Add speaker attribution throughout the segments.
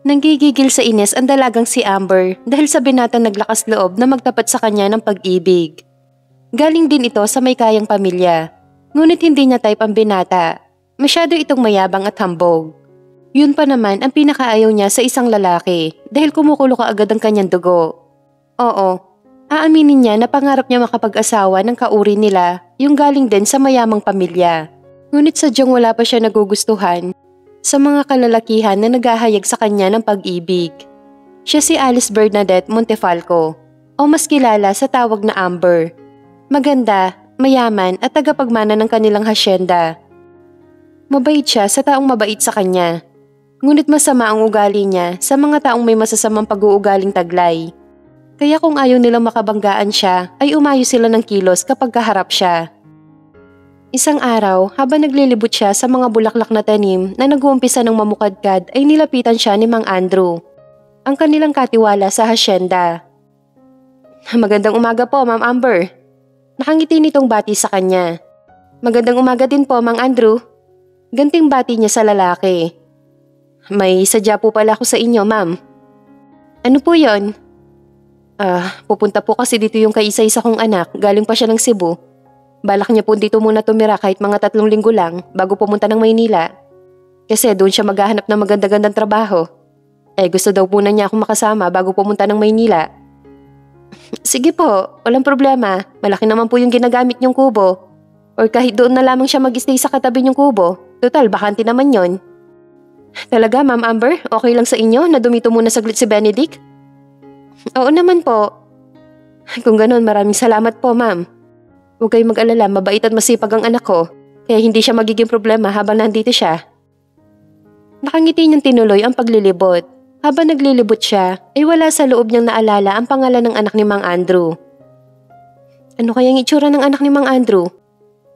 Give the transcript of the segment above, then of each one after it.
Speaker 1: Nanggigigil sa Ines ang dalagang si Amber dahil sa binata naglakas loob na magtapat sa kanya ng pag-ibig. Galing din ito sa may kayang pamilya, ngunit hindi niya type ang binata. Masyado itong mayabang at hambog. Yun pa naman ang pinakaayaw niya sa isang lalaki dahil kumukulo ka agad ang kanyang dugo. Oo, aaminin niya na pangarap niya makapag-asawa ng kauri nila yung galing din sa mayamang pamilya. Ngunit sadyang wala pa siya nagugustuhan sa mga kalalakihan na naghahayag sa kanya ng pag-ibig. Siya si Alice Bernadette Montefalco o mas kilala sa tawag na Amber. Maganda, mayaman at tagapagmana ng kanilang hasyenda. Mabait siya sa taong mabait sa kanya. Ngunit masama ang ugali niya sa mga taong may masasamang pag-uugaling taglay. Kaya kung ayaw nilang makabanggaan siya, ay umayo sila ng kilos kapag kaharap siya. Isang araw, habang naglilibot siya sa mga bulaklak na tanim na nag-uumpisa ng mamukadkad ay nilapitan siya ni Mang Andrew. Ang kanilang katiwala sa hasyenda. Magandang umaga po, Ma'am Amber. Nakangiti nitong bati sa kanya. Magandang umaga din po, Mang Andrew. Ganting bati niya sa lalaki. May sadya po pala ako sa inyo, ma'am. Ano po yon? Ah, pupunta po kasi dito yung kaisa-isa kong anak. Galing pa siya ng Cebu. Balak niya po dito muna tumira kahit mga tatlong linggo lang bago pumunta ng Maynila. Kasi doon siya maghahanap ng maganda-gandang trabaho. Eh gusto daw po na niya akong makasama bago pumunta ng Maynila. Sige po, walang problema. Malaki naman po yung ginagamit niyong kubo. Or kahit doon na lamang siya mag-stay sa katabi niyong kubo. Total, bakante naman yon. Talaga, Ma'am Amber? Okay lang sa inyo na dumito muna saglit si Benedict? Oo naman po. Kung ganun, maraming salamat po, ma'am. Huwag kayong mag-alala, mabait at masipag ang anak ko, kaya hindi siya magiging problema habang nandito siya. Nakangiti niyang tinuloy ang paglilibot. Habang naglilibot siya, ay wala sa loob niyang naalala ang pangalan ng anak ni Mang Andrew. Ano kayang itsura ng anak ni Mang Andrew?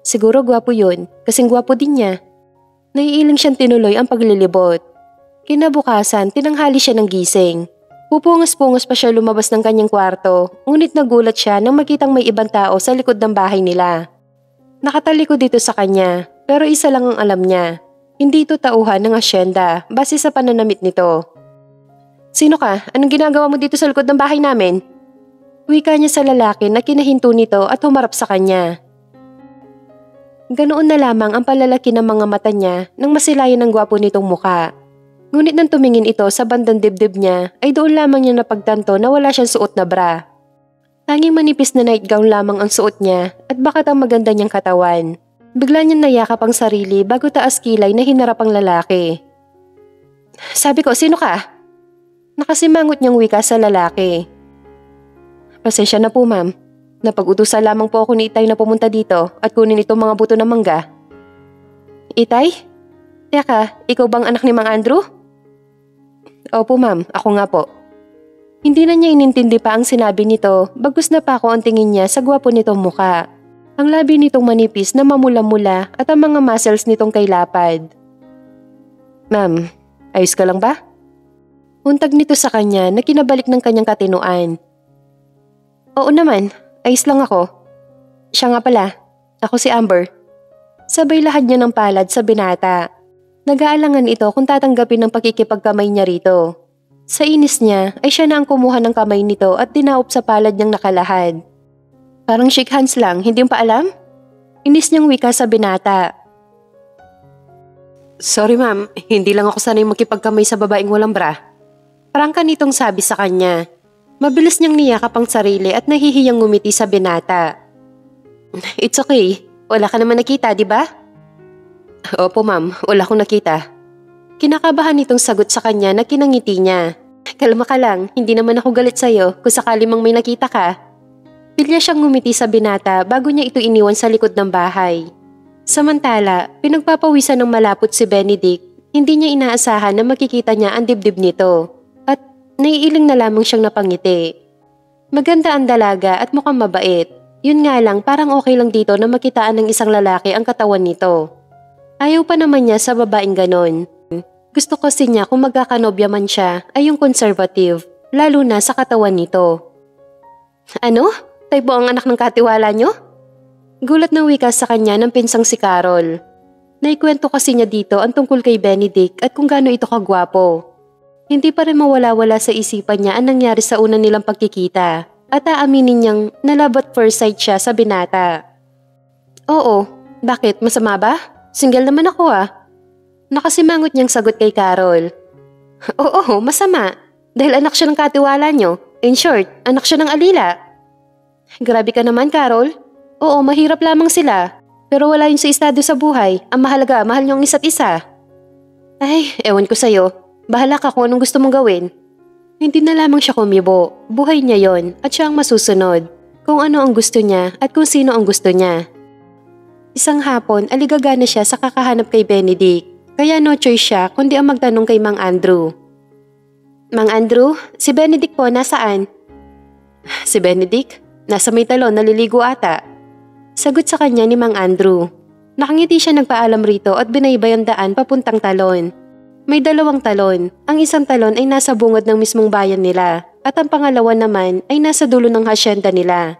Speaker 1: Siguro gwapo yun, kasing gwapo din niya. Naiiling siyang tinuloy ang paglilibot. Kinabukasan, tinanghali siya ng gising. Pupungas-pungas pa siya lumabas ng kanyang kwarto, ngunit nagulat siya nang makitang may ibang tao sa likod ng bahay nila. Nakatalikod dito sa kanya, pero isa lang ang alam niya. Hindi ito tauhan ng asyenda base sa pananamit nito. Sino ka? Anong ginagawa mo dito sa likod ng bahay namin? Wika niya sa lalaki na kinahinto nito at humarap sa kanya. Ganoon na lamang ang palalaki ng mga mata niya nang masilayan ng gwapo nitong muka. Ngunit nang tumingin ito sa bandang dibdib niya ay doon lamang niya napagtanto na wala siyang suot na bra. Tanging manipis na nightgown lamang ang suot niya at bakit ang maganda niyang katawan. Bigla niyang nayakap ang sarili bago taas kilay na hinarap ang lalaki. Sabi ko, sino ka? Nakasimangot niyang wika sa lalaki. Pasensya na po ma'am. Napag-utusan lamang po ako ni Itay na pumunta dito at kunin itong mga buto ng mangga. Itay? Teka, ikaw bang anak ni Mang Andrew? Opo ma'am, ako nga po. Hindi na niya inintindi pa ang sinabi nito, bagus na pa ako ang tingin niya sa gwapo nitong muka. Ang labi nitong manipis na mamula-mula at ang mga muscles nitong kay lapad. Ma'am, ayos ka lang ba? Untag nito sa kanya na kinabalik ng kanyang katinuan. Oo naman, ayos lang ako. Siya nga pala, ako si Amber. Sabay lahat niya ng palad sa binata. Nag-aalangan ito kung tatanggapin ng pakikipagkamay niya rito. Sa inis niya ay siya na ang kumuha ng kamay nito at dinaop sa palad niyang nakalahad. Parang shake hands lang, hindi pa alam? Inis niyang wika sa binata. Sorry ma'am, hindi lang ako sanay makipagkamay sa babaeng walang bra. Parang kanitong sabi sa kanya. Mabilis niyang niyakap ang sarili at nahihiyang ngumiti sa binata. It's okay, wala ka naman nakita, di ba? Opo ma'am, wala akong nakita. Kinakabahan itong sagot sa kanya na kinangiti niya. Kalma ka lang, hindi naman ako galit sa'yo kung sakali mang may nakita ka. Pilya siyang ngumiti sa binata bago niya ito iniwan sa likod ng bahay. Samantala, pinagpapawisan ng malapot si Benedict, hindi niya inaasahan na makikita niya ang dibdib nito at naiiling na lamang siyang napangiti. Maganda ang dalaga at mukhang mabait. Yun nga lang parang okay lang dito na makitaan ng isang lalaki ang katawan nito. Ayaw pa naman niya sa babaeng ganon. Gusto kasi niya kung magkakanobya man siya ay yung conservative, lalo na sa katawan nito. Ano? Tayo po ang anak ng katiwala niyo? Gulat na wika sa kanya ng pinsang si Carol. Naikwento kasi niya dito ang tungkol kay Benedict at kung gaano ito kagwapo. Hindi pa rin mawala-wala sa isipan niya ang nangyari sa una nilang pagkikita at aaminin niyang nalabat first sight siya sa binata. Oo, bakit? Masama ba? Single naman ako ah. Nakasimangot niyang sagot kay Carol. Oo, masama. Dahil anak siya ng katiwala niyo. In short, anak siya ng alila. Grabe ka naman, Carol. Oo, mahirap lamang sila. Pero wala yun sa estado sa buhay. Ang mahalaga, mahal niyo ang isa't isa. Ay, ewan ko sa'yo. Bahala ka kung anong gusto mong gawin. Hindi na lamang siya kumibo. Buhay niya yon at siya ang masusunod. Kung ano ang gusto niya at kung sino ang gusto niya. Isang hapon, aligagana siya sa kakahanap kay Benedict. Kaya no choice siya kundi ang magtanong kay Mang Andrew. Mang Andrew, si Benedict po nasaan? Si Benedict? Nasa may talon, naliligo ata. Sagot sa kanya ni Mang Andrew. Nakangiti siya nagpaalam rito at binaybay ang daan papuntang talon. May dalawang talon. Ang isang talon ay nasa bungod ng mismong bayan nila at ang pangalawa naman ay nasa dulo ng hasyenda nila.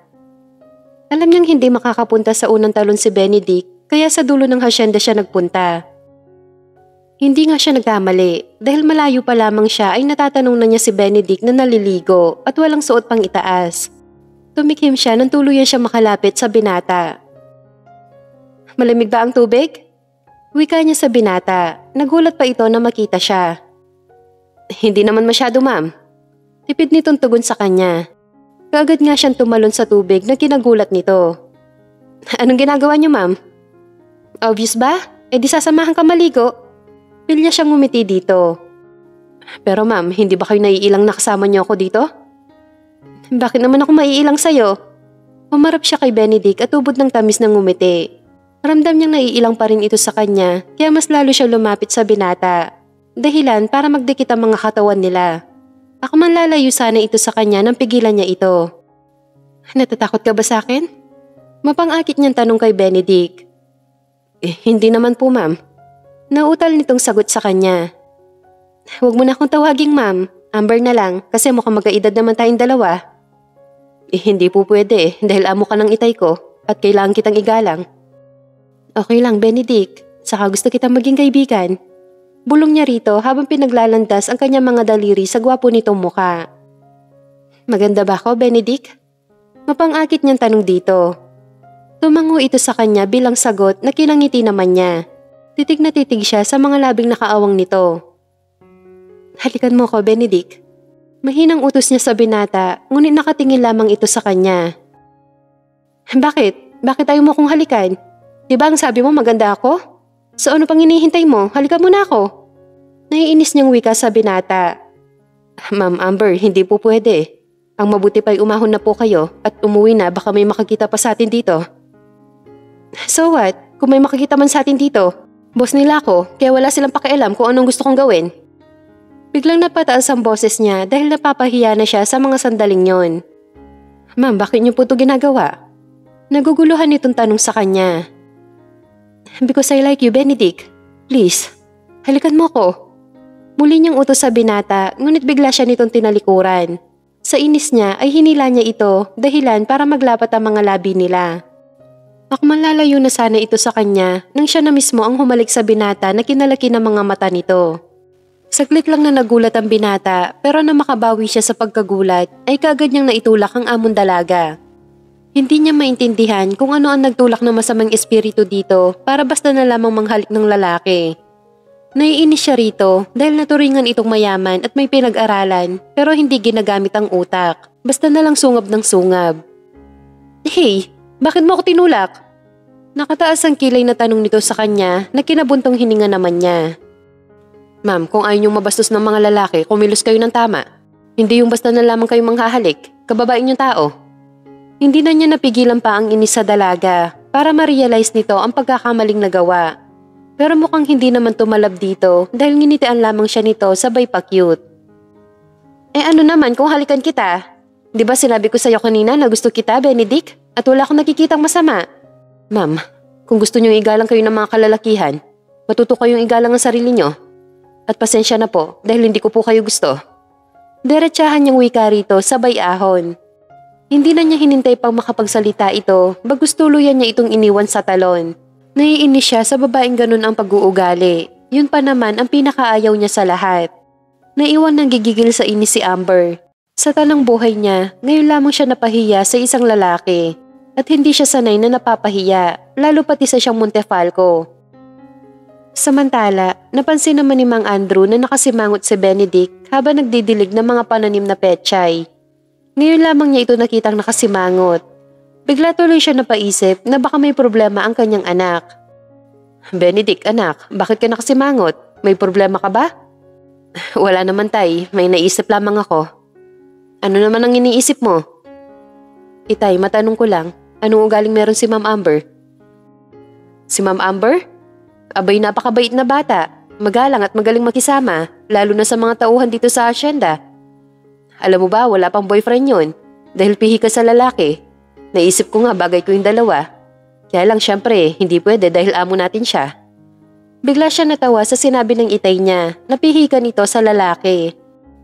Speaker 1: Alam niyang hindi makakapunta sa unang talon si Benedict kaya sa dulo ng hasyenda siya nagpunta. Hindi nga siya nagkamali dahil malayo pa lamang siya ay natatanong na niya si Benedict na naliligo at walang suot pang itaas. Tumikim siya nang tuluyan siya makalapit sa binata. Malamig ba ang tubig? Wika niya sa binata. Nagulat pa ito na makita siya. Hindi naman masyado ma'am. Tipid nitong tugon sa kanya. Kaagad nga siyang tumalon sa tubig na kinagulat nito. Anong ginagawa niyo ma'am? Obvious ba? E di sasamahan ka maligo. Pilya siyang ngumiti dito. Pero ma'am, hindi ba kayo naiilang nakasama niyo ako dito? Bakit naman ako maiilang sa'yo? Umarap siya kay Benedict at ubod ng tamis ng ngumiti. Ramdam niyang naiilang pa rin ito sa kanya kaya mas lalo siya lumapit sa binata. Dahilan para magdikit ang mga katawan nila. Ako man lalayo sana ito sa kanya nang pigilan niya ito. Natatakot ka ba sa akin? Mapangakit niyang tanong kay Benedict. Eh, hindi naman po ma'am. Nautal nitong sagot sa kanya. Huwag mo na akong tawaging ma'am. Amber na lang kasi mukhang magkaedad naman tayong dalawa. Eh hindi po pwede dahil amo ka ng itay ko at kailangan kitang igalang. Okay lang Benedict, saka gusto kitang maging kaibigan. Bulong niya rito habang pinaglalandas ang kanyang mga daliri sa gwapo nitong muka. Maganda ba ako, Benedict? Mapangakit niyang tanong dito. Tumango ito sa kanya bilang sagot na kinangiti naman niya. Titig na titig siya sa mga labing nakaawang nito. Halikan mo ko, Benedict. Mahinang utos niya sa binata, ngunit nakatingin lamang ito sa kanya. Bakit? Bakit ayaw mo kong halikan? Di ba ang sabi mo maganda ako? So ano pang hinihintay mo? Halikan mo na ako. Naiinis niyang wika sa binata. Ma'am Amber, hindi po pwede. Ang mabuti pa'y umahon na po kayo at umuwi na baka may makakita pa sa atin dito. So what? Kung may makakita man sa atin dito, boss nila ako kaya wala silang pakialam kung anong gusto kong gawin. Biglang napataas ang boses niya dahil napapahiya na siya sa mga sandaling yon. Ma'am, bakit niyo po ito ginagawa? Naguguluhan itong tanong sa kanya. Because I like you, Benedict. Please, halikan mo ko. Muli niyang utos sa binata, ngunit bigla siya nitong tinalikuran. Sa inis niya ay hinila niya ito dahilan para maglapat ang mga labi nila. Akman lalayo na sana ito sa kanya nang siya na mismo ang humalik sa binata na kinalaki ng mga mata nito. Saglit lang na nagulat ang binata pero na makabawi siya sa pagkagulat ay kagad niyang naitulak ang amon dalaga. Hindi niya maintindihan kung ano ang nagtulak ng masamang espiritu dito para basta na lamang manghalik ng lalaki. Naiinis siya rito dahil naturingan itong mayaman at may pinag-aralan pero hindi ginagamit ang utak. Basta na lang sungab ng sungab. Hey, bakit mo ako tinulak? Nakataas ang kilay na tanong nito sa kanya na kinabuntong hininga naman niya. Ma'am, kung ayaw niyong mabastos ng mga lalaki, kumilos kayo ng tama. Hindi yung basta na lamang kayong manghahalik, kababain yung tao. Hindi na niya napigilan pa ang inis sa dalaga para ma-realize nito ang pagkakamaling nagawa. Pero mukhang hindi naman tumalab dito dahil nginitian lamang siya nito sabay pa cute. Eh ano naman kung halikan kita? Di ba sinabi ko sa'yo kanina na gusto kita, Benedict? At wala akong nakikitang masama. Ma'am, kung gusto niyong igalang kayo ng mga kalalakihan, matuto kayong igalang ang sarili niyo at pasensya na po dahil hindi ko po kayo gusto. Diretsahan niyang wika rito sabay ahon. Hindi na niya hinintay pang makapagsalita ito bagus tuluyan niya itong iniwan sa talon. Naiinis siya sa babaeng ganun ang pag-uugali. Yun pa naman ang pinakaayaw niya sa lahat. Naiwan ng gigigil sa inis si Amber. Sa tanang buhay niya, ngayon lamang siya napahiya sa isang lalaki. At hindi siya sanay na napapahiya, lalo pati sa siyang Montefalco. Samantala, napansin naman ni Mang Andrew na nakasimangot si Benedict habang nagdidilig ng mga pananim na petchay. Ngayon lamang niya ito nakitang nakasimangot. Bigla tuloy siya napaisip na baka may problema ang kanyang anak. Benedict, anak, bakit ka nakasimangot? May problema ka ba? Wala naman tay, may naisip lamang ako. Ano naman ang iniisip mo? Itay, matanong ko lang, anong ugaling meron si Ma'am Amber? Si Ma'am Amber? Abay napakabait na bata, magalang at magaling makisama, lalo na sa mga tauhan dito sa asyenda. Alam mo ba, wala pang boyfriend yun, dahil pihi ka sa lalaki. Naisip ko nga bagay ko yung dalawa. Kaya lang syempre, hindi pwede dahil amo natin siya. Bigla siya natawa sa sinabi ng itay niya, napihi ka nito sa lalaki.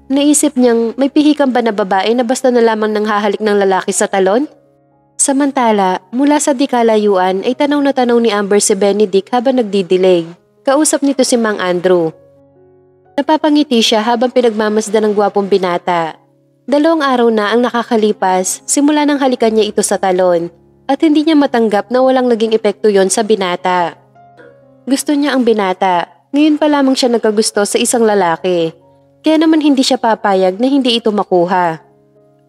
Speaker 1: Naisip niyang may pihikan ba na babae na basta na lamang nang hahalik ng lalaki sa talon? Samantala, mula sa di kalayuan ay tanaw na tanaw ni Amber si Benedict habang nagdidilig. Kausap nito si Mang Andrew. Napapangiti siya habang pinagmamasdan ng gwapong binata. Dalawang araw na ang nakakalipas simula nang halikan niya ito sa talon at hindi niya matanggap na walang naging epekto yon sa binata. Gusto niya ang binata, ngayon pa lamang siya nagkagusto sa isang lalaki. Kaya naman hindi siya papayag na hindi ito makuha.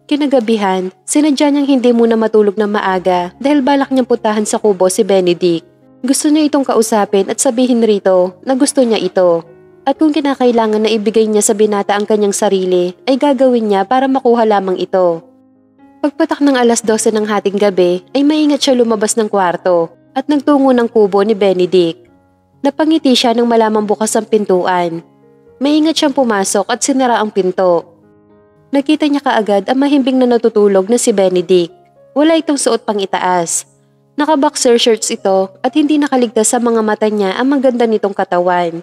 Speaker 1: Kinagabihan, sinadya niyang hindi muna matulog na maaga dahil balak niyang putahan sa kubo si Benedict. Gusto niya itong kausapin at sabihin rito na gusto niya ito. At kung kinakailangan na ibigay niya sa binata ang kanyang sarili, ay gagawin niya para makuha lamang ito. Pagpatak ng alas 12 ng hating gabi, ay maingat siya lumabas ng kwarto at nagtungo ng kubo ni Benedict. Napangiti siya nang malamang bukas ang pintuan Maingat siyang pumasok at sinara ang pinto. Nakita niya kaagad ang mahimbing na natutulog na si Benedict. Wala itong suot pang itaas. Naka-boxer shirts ito at hindi nakaligtas sa mga mata niya ang maganda nitong katawan.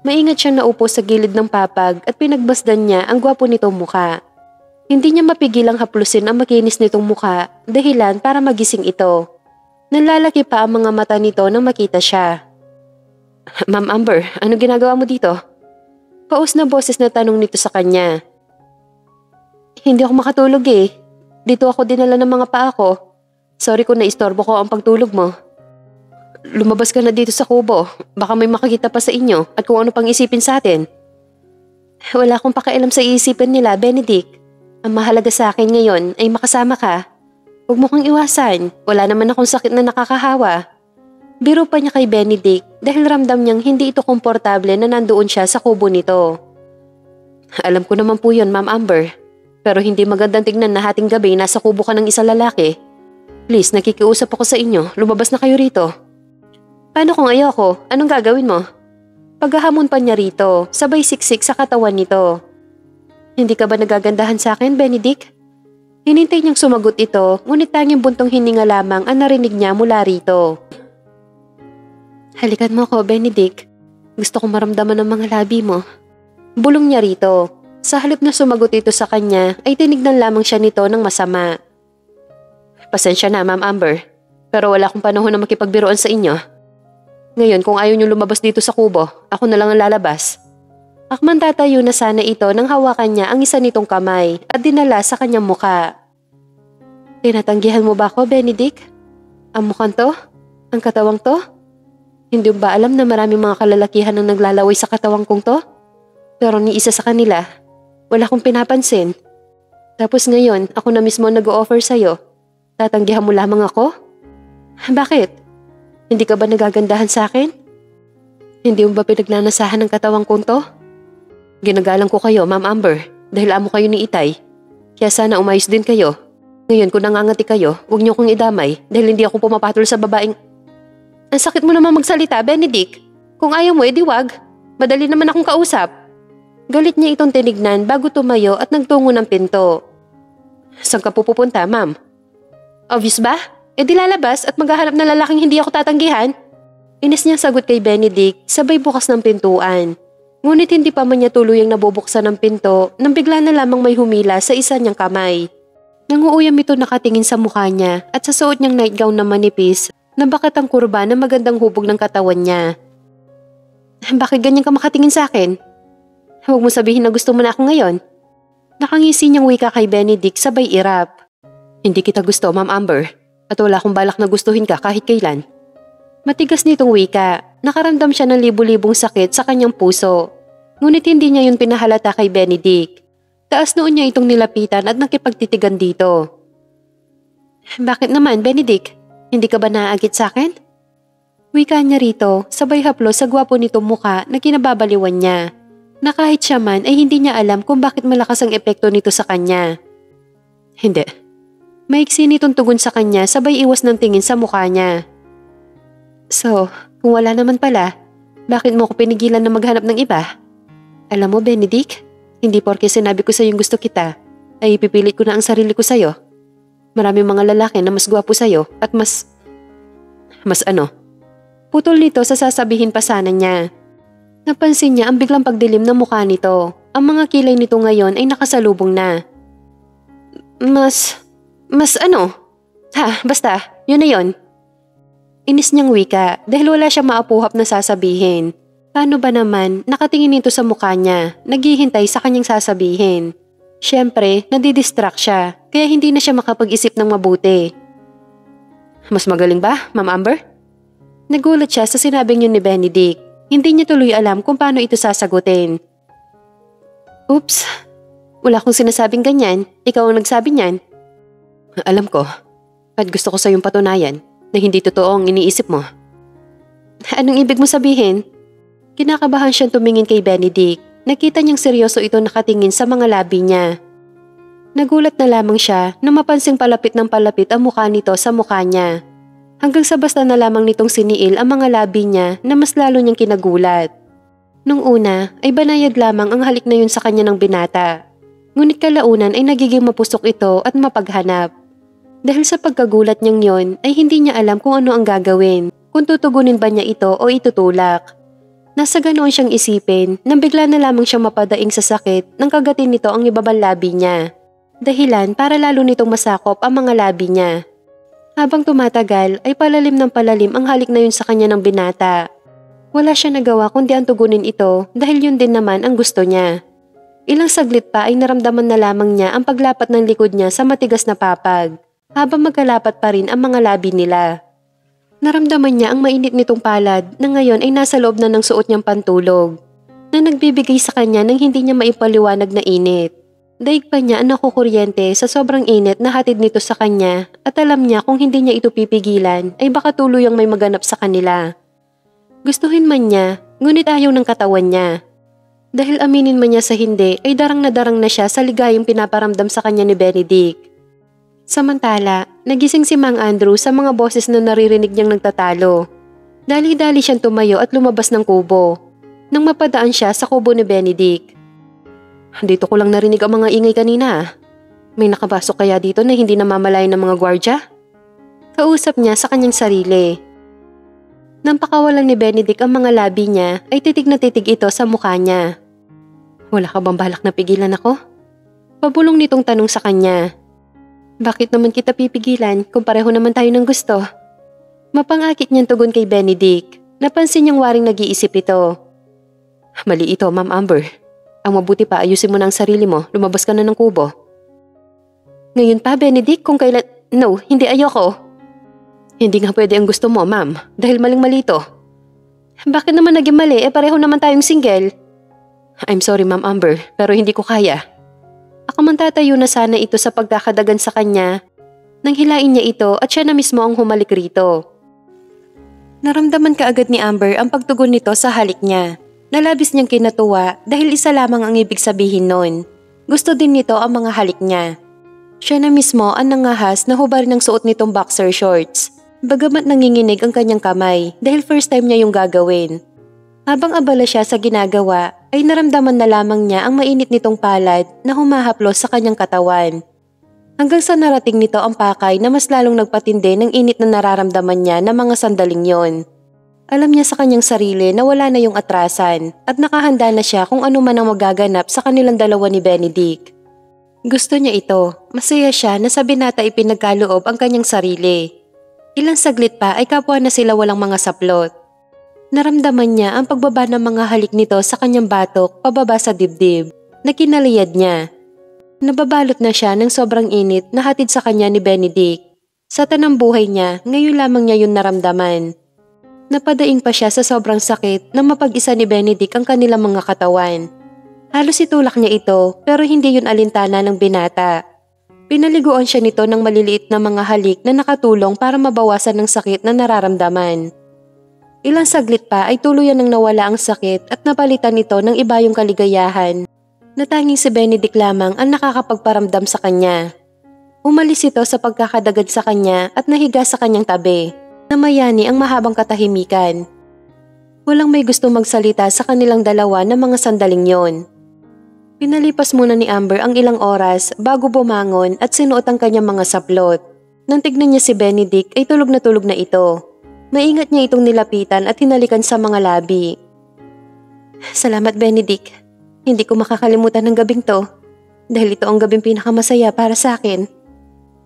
Speaker 1: Maingat siyang naupo sa gilid ng papag at pinagbasdan niya ang gwapo nitong muka. Hindi niya mapigilang haplusin ang makinis nitong muka dahilan para magising ito. Nalalaki pa ang mga mata nito nang makita siya. Ma'am Amber, ano ginagawa mo dito? Paus na boses na tanong nito sa kanya. Hindi ako makatulog eh. Dito ako dinala ng mga paa ko. Sorry kung naistorbo ko ang pagtulog mo. Lumabas ka na dito sa kubo. Baka may makakita pa sa inyo at kung ano pang isipin sa atin. Wala akong pakialam sa iisipin nila, Benedict. Ang mahalaga sa akin ngayon ay makasama ka. Huwag mo kang iwasan. Wala naman akong sakit na nakakahawa. Biro pa niya kay Benedict dahil ramdam niyang hindi ito komportable na nandoon siya sa kubo nito. Alam ko naman po yun, Ma'am Amber. Pero hindi magandang tignan na hating gabi nasa kubo ka ng isang lalaki. Please, nakikiusap ako sa inyo. Lumabas na kayo rito. Paano kung ayoko? Anong gagawin mo? Paghahamon pa niya rito, sabay siksik sa katawan nito. Hindi ka ba nagagandahan sa akin, Benedict? Hinintay niyang sumagot ito, ngunit tanging buntong hininga lamang ang narinig niya mula rito. Halikan mo ko, Benedict. Gusto kong maramdaman ng mga labi mo. Bulong niya rito. Sa halip na sumagot ito sa kanya, ay tinignan lamang siya nito ng masama. Pasensya na, Ma'am Amber. Pero wala akong panahon na makipagbiroan sa inyo. Ngayon, kung ayaw niyo lumabas dito sa kubo, ako na lang ang lalabas. Akman tatayo na sana ito nang hawakan niya ang isa nitong kamay at dinala sa kanyang muka. Tinatanggihan mo ba ako, Benedict? Ang mukhang to? Ang katawang to? Hindi ba alam na maraming mga kalalakihan ang naglalaway sa katawang kong to? Pero ni isa sa kanila, wala kong pinapansin. Tapos ngayon, ako na mismo nag-o-offer sa'yo. Tatanggihan mo lamang ako? Bakit? Hindi ka ba nagagandahan sa akin? Hindi mo ba pinagnanasahan ng katawang kong to? Ginagalang ko kayo, Ma'am Amber, dahil amo kayo ni Itay. Kaya sana umayos din kayo. Ngayon kung nangangati kayo, huwag niyo kong idamay dahil hindi ako pumapatol sa babaeng ang sakit mo naman magsalita, Benedict. Kung ayaw mo, edi wag. Madali naman akong kausap. Galit niya itong tinignan bago tumayo at nagtungo ng pinto. Saan ka pupunta, ma'am? Obvious ba? E di lalabas at maghahanap ng lalaking hindi ako tatanggihan? Inis niya sagot kay Benedict sabay bukas ng pintuan. Ngunit hindi pa man niya tuluyang nabubuksan ng pinto nang bigla na lamang may humila sa isa niyang kamay. Nanguuyam ito nakatingin sa mukha niya at sa suot niyang nightgown na manipis na bakit ang kurba na magandang hubog ng katawan niya. Bakit ganyan ka makatingin sa akin? Huwag mo sabihin na gusto mo na ako ngayon. Nakangisi niyang wika kay Benedict sabay irap. Hindi kita gusto, Ma'am Amber. At wala akong balak na gustuhin ka kahit kailan. Matigas nitong wika. Nakaramdam siya ng libu-libong sakit sa kanyang puso. Ngunit hindi niya yun pinahalata kay Benedict. Taas noon niya itong nilapitan at nakipagtitigan dito. Bakit naman, Benedict? Hindi ka ba naaagit sa akin? Wika niya rito, sabay haplo sa gwapo nitong muka na kinababaliwan niya na kahit siya man ay hindi niya alam kung bakit malakas ang epekto nito sa kanya. Hindi. Maiksi nitong tugon sa kanya sabay iwas ng tingin sa mukha niya. So, kung wala naman pala, bakit mo ko pinigilan na maghanap ng iba? Alam mo, Benedict, hindi porke sinabi ko sa yung gusto kita, ay ipipilit ko na ang sarili ko sa'yo. Maraming mga lalaki na mas gwapo sa'yo at mas... Mas ano? Putol nito sa sasabihin pa sana niya. Napansin niya ang biglang pagdilim ng mukha nito. Ang mga kilay nito ngayon ay nakasalubong na. Mas... mas ano? Ha, basta, yun na yun. Inis niyang wika dahil wala siya maapuhap na sasabihin. Paano ba naman nakatingin nito sa mukha niya, naghihintay sa kanyang sasabihin. Siyempre, nadidistract siya kaya hindi na siya makapag-isip ng mabuti. Mas magaling ba, Ma'am Amber? Nagulat siya sa sinabing yun ni Benedict. Hindi niya tuloy alam kung paano ito sasagutin. Oops, wala akong sinasabing ganyan. Ikaw ang nagsabi niyan. Alam ko. At gusto ko sa iyong patunayan na hindi totoo ang iniisip mo. Anong ibig mo sabihin? Kinakabahan siyang tumingin kay Benedict. Nakita niyang seryoso ito nakatingin sa mga labi niya. Nagulat na lamang siya na mapansing palapit ng palapit ang mukha nito sa mukha niya hanggang sa basta na lamang nitong siniil ang mga labi niya na mas lalo niyang kinagulat. Nung una ay banayad lamang ang halik na yun sa kanya ng binata. Ngunit kalaunan ay nagiging mapusok ito at mapaghanap. Dahil sa pagkagulat niyang yon ay hindi niya alam kung ano ang gagawin, kung tutugunin ba niya ito o itutulak. Nasa ganoon siyang isipin nang bigla na lamang siyang mapadaing sa sakit nang kagatin nito ang ibabang labi niya. Dahilan para lalo nitong masakop ang mga labi niya. Habang tumatagal ay palalim ng palalim ang halik na yun sa kanya ng binata. Wala siya nagawa kundi ang tugunin ito dahil yun din naman ang gusto niya. Ilang saglit pa ay naramdaman na lamang niya ang paglapat ng likod niya sa matigas na papag habang magkalapat pa rin ang mga labi nila. Naramdaman niya ang mainit nitong palad na ngayon ay nasa loob na ng suot niyang pantulog na nagbibigay sa kanya ng hindi niya maipaliwanag na init. Daig pa niya ang nakukuryente sa sobrang init na hatid nito sa kanya at alam niya kung hindi niya ito pipigilan ay baka tuluyang may maganap sa kanila. Gustuhin man niya, ngunit ayaw ng katawan niya. Dahil aminin man niya sa hindi ay darang na darang na siya sa ligayang pinaparamdam sa kanya ni Benedict. Samantala, nagising si Mang Andrew sa mga boses na naririnig niyang nagtatalo. Dali-dali siyang tumayo at lumabas ng kubo. Nang mapadaan siya sa kubo ni Benedict. Dito ko lang narinig ang mga ingay kanina. May nakabasok kaya dito na hindi namamalayan ng mga gwardya? Kausap niya sa kanyang sarili. Nang pakawalan ni Benedict ang mga labi niya ay titig na titig ito sa mukha niya. Wala ka bang balak na pigilan ako? Pabulong nitong tanong sa kanya. Bakit naman kita pipigilan kung pareho naman tayo ng gusto? Mapangakit niyang tugon kay Benedict. Napansin niyang waring nag-iisip ito. Mali ito, Ma'am Amber. Ang mabuti pa ayusin mo na ang sarili mo, lumabas ka na ng kubo. Ngayon pa, Benedict, kung kailan... No, hindi ayoko. Hindi nga pwede ang gusto mo, ma'am, dahil maling-mali to. Bakit naman naging mali? Eh pareho naman tayong single. I'm sorry, Ma'am Amber, pero hindi ko kaya. Ako man tatayo na sana ito sa pagkakadagan sa kanya. Nang hilain niya ito at siya na mismo ang humalik rito. Naramdaman ka agad ni Amber ang pagtugon nito sa halik niya. Nalabis niyang kinatuwa dahil isa lamang ang ibig sabihin noon. Gusto din nito ang mga halik niya. Siya na mismo ang nangahas na hubad ng suot nitong boxer shorts. Bagamat nanginginig ang kanyang kamay dahil first time niya yung gagawin. Habang abala siya sa ginagawa, ay naramdaman na lamang niya ang mainit nitong palad na humahaplos sa kanyang katawan. Hanggang sa narating nito ang pakay na mas lalong nagpatindi ng init na nararamdaman niya na mga sandaling yon. Alam niya sa kanyang sarili na wala na yung atrasan at nakahanda na siya kung ano man ang magaganap sa kanilang dalawa ni Benedict. Gusto niya ito. Masaya siya na sa binata ipinagkaloob ang kanyang sarili. Ilang saglit pa ay kapwa na sila walang mga saplot. Naramdaman niya ang pagbaba ng mga halik nito sa kanyang batok pababa sa dibdib na kinaliyad niya. Nababalot na siya ng sobrang init na hatid sa kanya ni Benedict. Sa tanang buhay niya, ngayon lamang niya yun naramdaman. Napadaing pa siya sa sobrang sakit nang mapag-isa ni Benedict ang kanilang mga katawan. Halos itulak niya ito pero hindi yun alintana ng binata. Pinaliguan siya nito ng maliliit na mga halik na nakatulong para mabawasan ng sakit na nararamdaman. Ilang saglit pa ay tuluyan nang nawala ang sakit at napalitan ito ng iba yung kaligayahan na tanging si Benedict lamang ang nakakapagparamdam sa kanya. Umalis ito sa pagkakadagad sa kanya at nahiga sa kanyang tabi. Namayani ang mahabang katahimikan. Walang may gusto magsalita sa kanilang dalawa na mga sandaling yon. Pinalipas muna ni Amber ang ilang oras bago bumangon at sinuot ang kanyang mga saplot. Nang tignan niya si Benedict ay tulog na tulog na ito. Maingat niya itong nilapitan at hinalikan sa mga labi. Salamat Benedict. Hindi ko makakalimutan ng gabing to. Dahil ito ang gabing pinakamasaya para sa akin.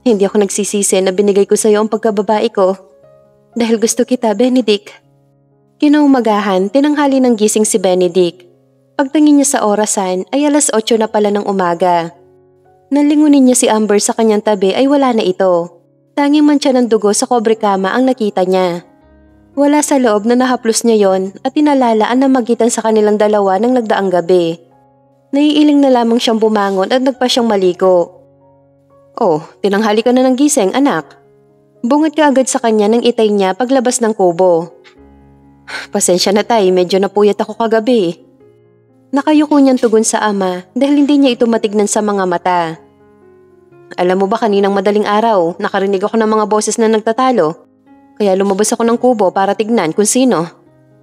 Speaker 1: Hindi ako nagsisisi na binigay ko sa iyo ang pagkababae ko. Dahil gusto kita, Benedict. Kinaumagahan, tinanghali ng gising si Benedict. Pagtingin niya sa orasan ay alas 8 na pala ng umaga. Nalingunin niya si Amber sa kanyang tabi ay wala na ito. Tanging mancha ng dugo sa kobre kama ang nakita niya. Wala sa loob na nahaplos niya yon at tinalalaan na magitan sa kanilang dalawa ng nagdaang gabi. Naiiling na lamang siyang bumangon at nagpa siyang maligo. Oh, tinanghali ka na ng gising, anak. Bungat ka agad sa kanya ng itay niya paglabas ng kubo. Pasensya na tay, medyo napuyat ako kagabi. Nakayuko niyang tugon sa ama dahil hindi niya ito matignan sa mga mata. Alam mo ba kaninang madaling araw, nakarinig ako ng mga boses na nagtatalo kaya lumabas ako ng kubo para tignan kung sino.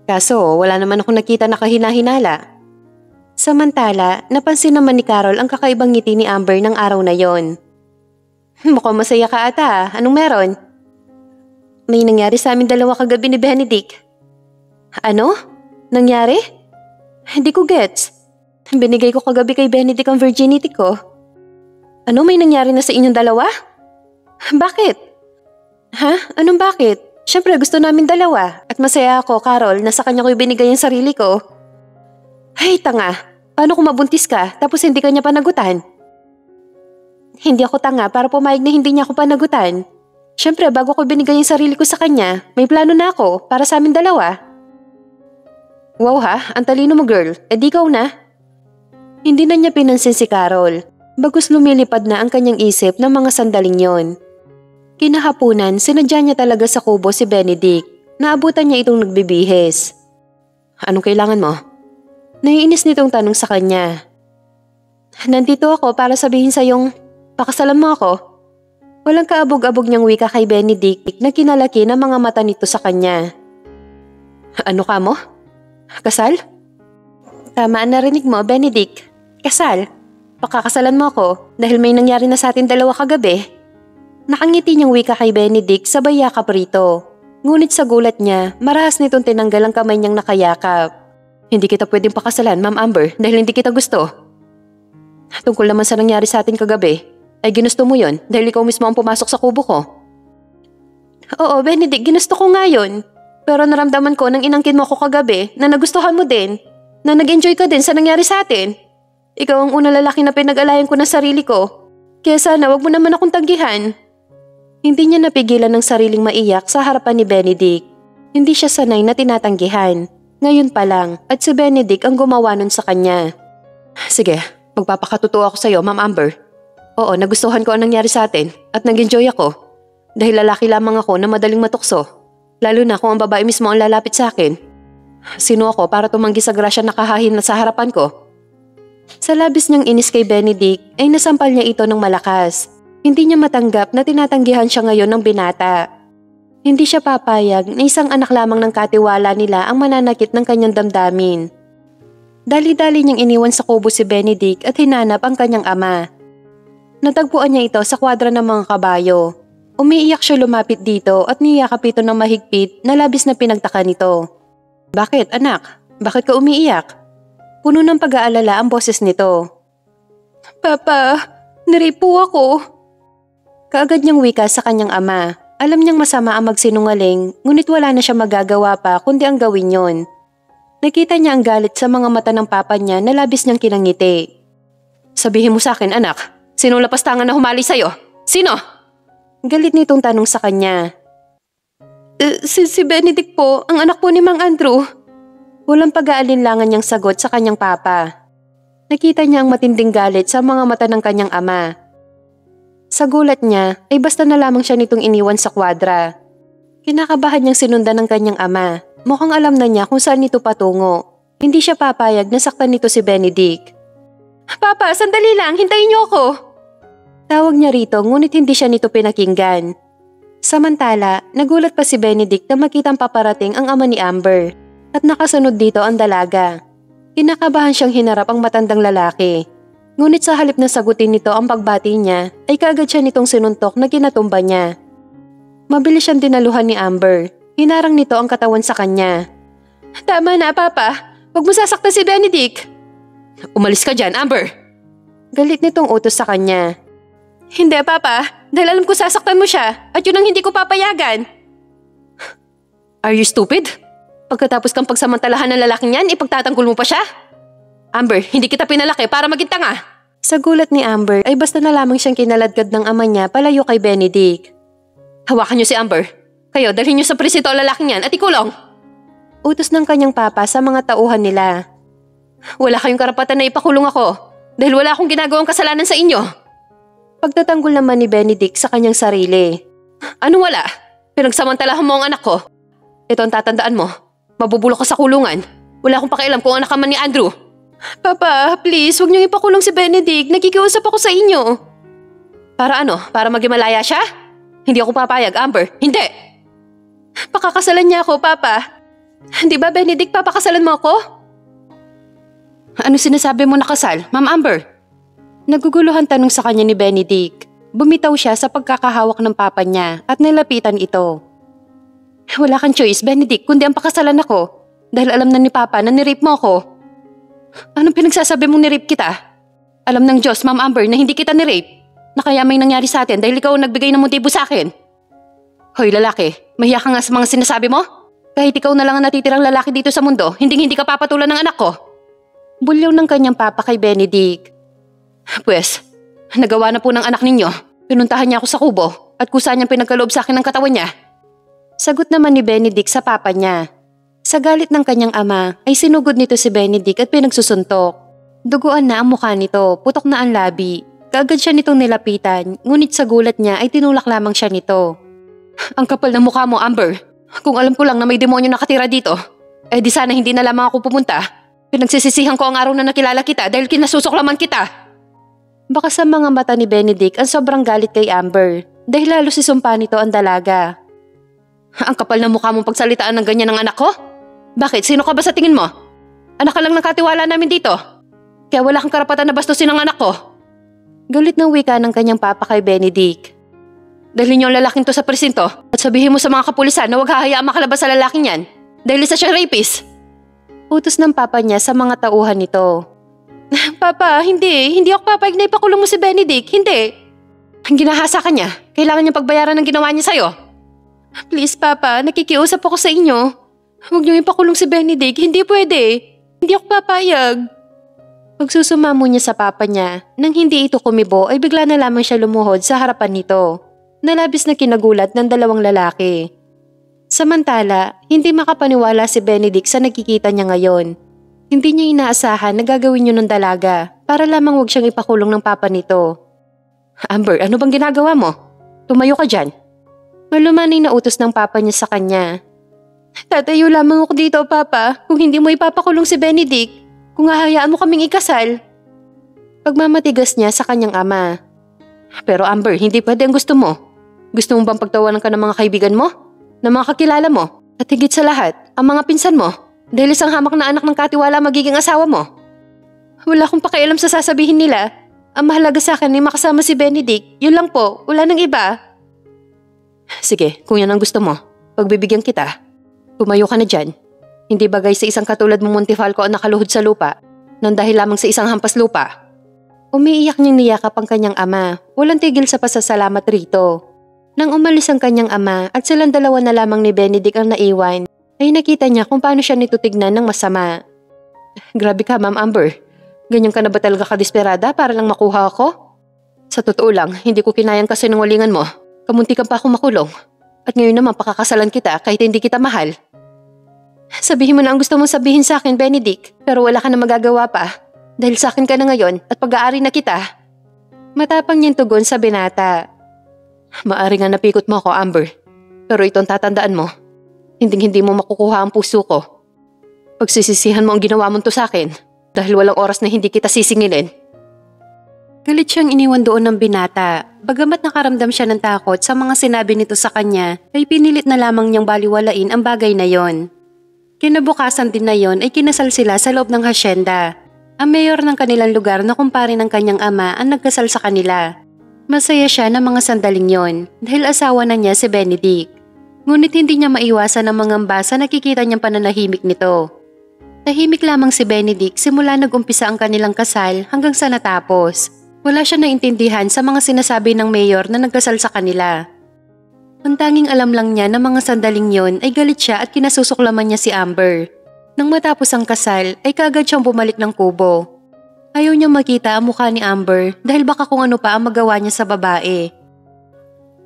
Speaker 1: Kaso wala naman ako nakita na kahina-hinala. Samantala, napansin naman ni Carol ang kakaibang ngiti ni Amber ng araw na yon. Mukhang masaya ka ata. Anong meron? May nangyari sa amin dalawa kagabi ni Benedict. Ano? Nangyari? Hindi ko gets. Binigay ko kagabi kay Benedict ang virginity ko. Ano may nangyari na sa inyong dalawa? Bakit? Ha? Anong bakit? Siyempre gusto namin dalawa at masaya ako, Carol, na sa kanya ko ibinigay ang sarili ko. Ay, tanga. Paano kung mabuntis ka tapos hindi ka niya panagutan? Hindi ako tanga para pumayag na hindi niya ako panagutan. Siyempre, bago ko binigay ang sarili ko sa kanya, may plano na ako para sa amin dalawa. Wow ha, ang talino mo girl. E di ikaw na. Hindi na niya pinansin si Carol. Bagus lumilipad na ang kanyang isip ng mga sandaling yon. Kinahapunan, sinadya niya talaga sa kubo si Benedict. Naabutan niya itong nagbibihis. Anong kailangan mo? Naiinis nitong tanong sa kanya. Nandito ako para sabihin sa yung pakasalan mo ako. Walang kaabog-abog niyang wika kay Benedict na kinalaki ng mga mata nito sa kanya. Ano ka mo? Kasal? Tama ang narinig mo, Benedict. Kasal. Pakakasalan mo ako dahil may nangyari na sa atin dalawa kagabi. Nakangiti niyang wika kay Benedict sabay yakap rito. Ngunit sa gulat niya, marahas nitong tinanggal ang kamay niyang nakayakap. Hindi kita pwedeng pakasalan, Ma'am Amber, dahil hindi kita gusto. Tungkol naman sa nangyari sa atin kagabi, ay ginusto mo yon dahil ikaw mismo ang pumasok sa kubo ko. Oo, Benedict, ginusto ko nga yun. Pero naramdaman ko nang inangkin mo ako kagabi na nagustuhan mo din, na nag-enjoy ka din sa nangyari sa atin. Ikaw ang unang lalaki na pinag-alayan ko na sarili ko. Kaya sana wag mo naman akong tanggihan. Hindi niya napigilan ng sariling maiyak sa harapan ni Benedict. Hindi siya sanay na tinatanggihan. Ngayon pa lang at si Benedict ang gumawa nun sa kanya. Sige, magpapakatotoo ako sa iyo, Ma'am Amber. Oo, nagustuhan ko ang nangyari sa atin at nag-enjoy ako. Dahil lalaki lamang ako na madaling matukso. Lalo na kung ang babae mismo ang lalapit sa akin. Sino ako para tumanggi sa grasya na kahahin na sa harapan ko? Sa labis niyang inis kay Benedict ay nasampal niya ito ng malakas hindi niya matanggap na tinatanggihan siya ngayon ng binata. Hindi siya papayag na isang anak lamang ng katiwala nila ang mananakit ng kanyang damdamin. Dali-dali niyang iniwan sa kubo si Benedict at hinanap ang kanyang ama. Natagpuan niya ito sa kwadra ng mga kabayo. Umiiyak siya lumapit dito at niyakap ito ng mahigpit na labis na pinagtaka nito. Bakit anak? Bakit ka umiiyak? Puno ng pag-aalala ang boses nito. Papa, naripo ako. Kaagad niyang wika sa kanyang ama Alam niyang masama ang magsinungaling, ngunit wala na siya magagawa pa kundi ang gawin yon. Nakita niya ang galit sa mga mata ng papa niya na labis niyang kinangiti. Sabihin mo sa akin, anak, sinong lapastangan na humali sa'yo? Sino? Galit nitong tanong sa kanya. "Eh, si, si Benedict po, ang anak po ni Mang Andrew. Walang pag-aalinlangan niyang sagot sa kanyang papa. Nakita niya ang matinding galit sa mga mata ng kanyang ama. Sa gulat niya ay basta na lamang siya nitong iniwan sa kwadra. Kinakabahan niyang sinundan ng kanyang ama. Mukhang alam na niya kung saan nito patungo. Hindi siya papayag na saktan nito si Benedict. Papa, sandali lang, hintayin niyo ako. Tawag niya rito ngunit hindi siya nito pinakinggan. Samantala, nagulat pa si Benedict na makitang paparating ang ama ni Amber at nakasunod dito ang dalaga. Kinakabahan siyang hinarap ang matandang lalaki. Ngunit sa halip na sagutin nito ang pagbati niya, ay kaagad siya nitong sinuntok na kinatumba niya. Mabilis siyang dinaluhan ni Amber. Hinarang nito ang katawan sa kanya. Tama na, Papa. Huwag mo sasaktan si Benedict. Umalis ka dyan, Amber. Galit nitong utos sa kanya. Hindi, Papa. Dahil alam ko sasaktan mo siya at yun ang hindi ko papayagan. Are you stupid? Pagkatapos kang pagsamantalahan ng lalaking yan, ipagtatanggol mo pa siya? Amber, hindi kita pinalaki para maging tanga. Sa gulat ni Amber ay basta na lamang siyang kinaladkad ng ama niya palayo kay Benedict. Hawakan niyo si Amber. Kayo, dalhin niyo sa presinto ang lalaking yan at ikulong. Utos ng kanyang papa sa mga tauhan nila. Wala kayong karapatan na ipakulong ako dahil wala akong ginagawang kasalanan sa inyo. Pagtatanggol naman ni Benedict sa kanyang sarili. Ano wala? Pinagsamantalahan mo ang anak ko. Ito ang tatandaan mo. Mabubulok ka sa kulungan. Wala akong pakialam kung anak ka man ni Andrew. Papa, please, huwag niyong ipakulong si Benedict. Nakikiusap ako sa inyo. Para ano? Para maging malaya siya? Hindi ako papayag, Amber. Hindi! Pakakasalan niya ako, Papa. Di ba, Benedict, papakasalan mo ako? Ano sinasabi mo na kasal, Ma'am Amber? Naguguluhan tanong sa kanya ni Benedict. Bumitaw siya sa pagkakahawak ng papa niya at nilapitan ito. Wala kang choice, Benedict, kundi ang pakasalan ako. Dahil alam na ni Papa na nirape mo ako. Anong pinagsasabi mong nirape kita? Alam ng Diyos, Ma'am Amber, na hindi kita nirape. Na kaya may nangyari sa atin dahil ikaw ang nagbigay ng motibo sa akin. Hoy lalaki, mahiya ka nga sa mga sinasabi mo? Kahit ikaw na lang ang natitirang lalaki dito sa mundo, hindi hindi ka papatulan ng anak ko. Bulyaw ng kanyang papa kay Benedict. Pwes, nagawa na po ng anak ninyo. Pinuntahan niya ako sa kubo at kusa niyang pinagkaloob sa akin ng katawan niya. Sagot naman ni Benedict sa papa niya. Sa galit ng kanyang ama ay sinugod nito si Benedict at pinagsusuntok. Duguan na ang mukha nito, putok na ang labi. Kaagad siya nitong nilapitan, ngunit sa gulat niya ay tinulak lamang siya nito. Ang kapal ng mukha mo, Amber. Kung alam ko lang na may demonyo nakatira dito, eh di sana hindi na lamang ako pupunta. Pinagsisisihan ko ang araw na nakilala kita dahil kinasusoklaman kita. Baka sa mga mata ni Benedict ang sobrang galit kay Amber dahil lalo si sumpa nito ang dalaga. Ang kapal ng mukha mong pagsalitaan ng ganyan ng anak ko? Bakit? Sino ka ba sa tingin mo? Anak ka lang ng katiwala namin dito. Kaya wala kang karapatan na bastusin ang anak ko. Galit ng wika ng kanyang papa kay Benedict. Dalhin niyo ang lalaking to sa presinto at sabihin mo sa mga kapulisan na huwag hahayaan makalabas sa lalaking yan dahil isa siyang rapist. Utos ng papa niya sa mga tauhan nito. Papa, hindi. Hindi ako papayag na ipakulong mo si Benedict. Hindi. Ang ginahasa ka niya, kailangan niyang pagbayaran ng ginawa niya sa'yo. Please, Papa, nakikiusap ako sa inyo. Huwag niyo ipakulong si Benedict. Hindi pwede. Hindi ako papayag. Pagsusumamo niya sa papa niya, nang hindi ito kumibo ay bigla na lamang siya lumuhod sa harapan nito. Nalabis na kinagulat ng dalawang lalaki. Samantala, hindi makapaniwala si Benedict sa nakikita niya ngayon. Hindi niya inaasahan na gagawin yun ng dalaga para lamang huwag siyang ipakulong ng papa nito. Amber, ano bang ginagawa mo? Tumayo ka dyan. Malumanay na utos ng papa niya sa kanya. Tatayo lamang ako dito, Papa, kung hindi mo ipapakulong si Benedict. Kung hahayaan mo kaming ikasal. Pagmamatigas niya sa kanyang ama. Pero Amber, hindi pwede ang gusto mo. Gusto mo bang pagtawanan ka ng mga kaibigan mo? Ng mga kakilala mo? At higit sa lahat, ang mga pinsan mo? Dahil isang hamak na anak ng katiwala magiging asawa mo? Wala akong pakialam sa sasabihin nila. Ang mahalaga sa akin ay makasama si Benedict. Yun lang po, wala nang iba. Sige, kung yan ang gusto mo, pagbibigyan kita. Tumayo ka na dyan. Hindi bagay sa isang katulad mong Montifalco ang nakaluhod sa lupa, nang dahil lamang sa isang hampas lupa. Umiiyak niyang niyakap ang kanyang ama, walang tigil sa pasasalamat rito. Nang umalis ang kanyang ama at silang dalawa na lamang ni Benedict ang naiwan, ay nakita niya kung paano siya nito tignan ng masama. Grabe ka, Ma'am Amber. Ganyan ka na ba talaga kadesperada para lang makuha ako? Sa totoo lang, hindi ko kinayang kasi ng walingan mo. Kamunti ka pa akong makulong. At ngayon naman pakakasalan kita kahit hindi kita mahal. Sabihin mo na ang gusto mong sabihin sa akin, Benedict, pero wala ka na magagawa pa. Dahil sa akin ka na ngayon at pag-aari na kita. Matapang niyang tugon sa binata. Maari nga napikot mo ako, Amber. Pero itong tatandaan mo, hindi hindi mo makukuha ang puso ko. Pagsisisihan mo ang ginawa mo to sa akin dahil walang oras na hindi kita sisingilin. Galit siyang iniwan doon ng binata. Bagamat nakaramdam siya ng takot sa mga sinabi nito sa kanya, ay pinilit na lamang niyang baliwalain ang bagay na yon. Kinabukasan din na yon ay kinasal sila sa loob ng hasyenda ang mayor ng kanilang lugar na kumpare ng kanyang ama ang nagkasal sa kanila. Masaya siya ng mga sandaling yon dahil asawa na niya si Benedict. Ngunit hindi niya maiwasan ang mga sa nakikita niyang pananahimik nito. Tahimik lamang si Benedict simula nag-umpisa ang kanilang kasal hanggang sa natapos. Wala siya naintindihan sa mga sinasabi ng mayor na nagkasal sa kanila. Ang tanging alam lang niya na mga sandaling yon ay galit siya at kinasusuklaman niya si Amber. Nang matapos ang kasal ay kagad siyang bumalik ng kubo. Ayaw niyang makita ang mukha ni Amber dahil baka kung ano pa ang magawa niya sa babae.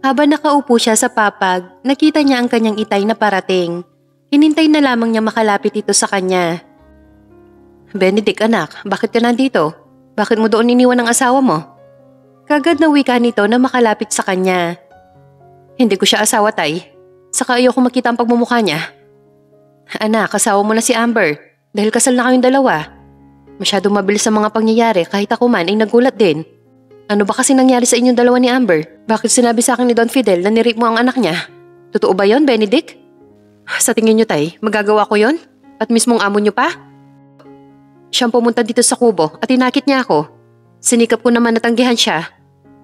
Speaker 1: Habang nakaupo siya sa papag, nakita niya ang kanyang itay na parating. Hinintay na lamang niya makalapit ito sa kanya. Benedict anak, bakit ka nandito? Bakit mo doon iniwan ang asawa mo? Kagad na wika nito na makalapit sa kanya. Hindi ko siya asawa tay. Saka ayaw ko makita ang pagmumukha niya. Anak, kasawa mo na si Amber dahil kasal na kayong dalawa. Masyadong mabilis ang mga pangyayari kahit ako man ay nagulat din. Ano ba kasi nangyari sa inyong dalawa ni Amber? Bakit sinabi sa akin ni Don Fidel na nirip mo ang anak niya? Totoo ba yon, Benedict? Sa tingin niyo tay, magagawa ko yon? At mismong amo niyo pa? Siyang pumunta dito sa kubo at inakit niya ako. Sinikap ko naman natanggihan siya.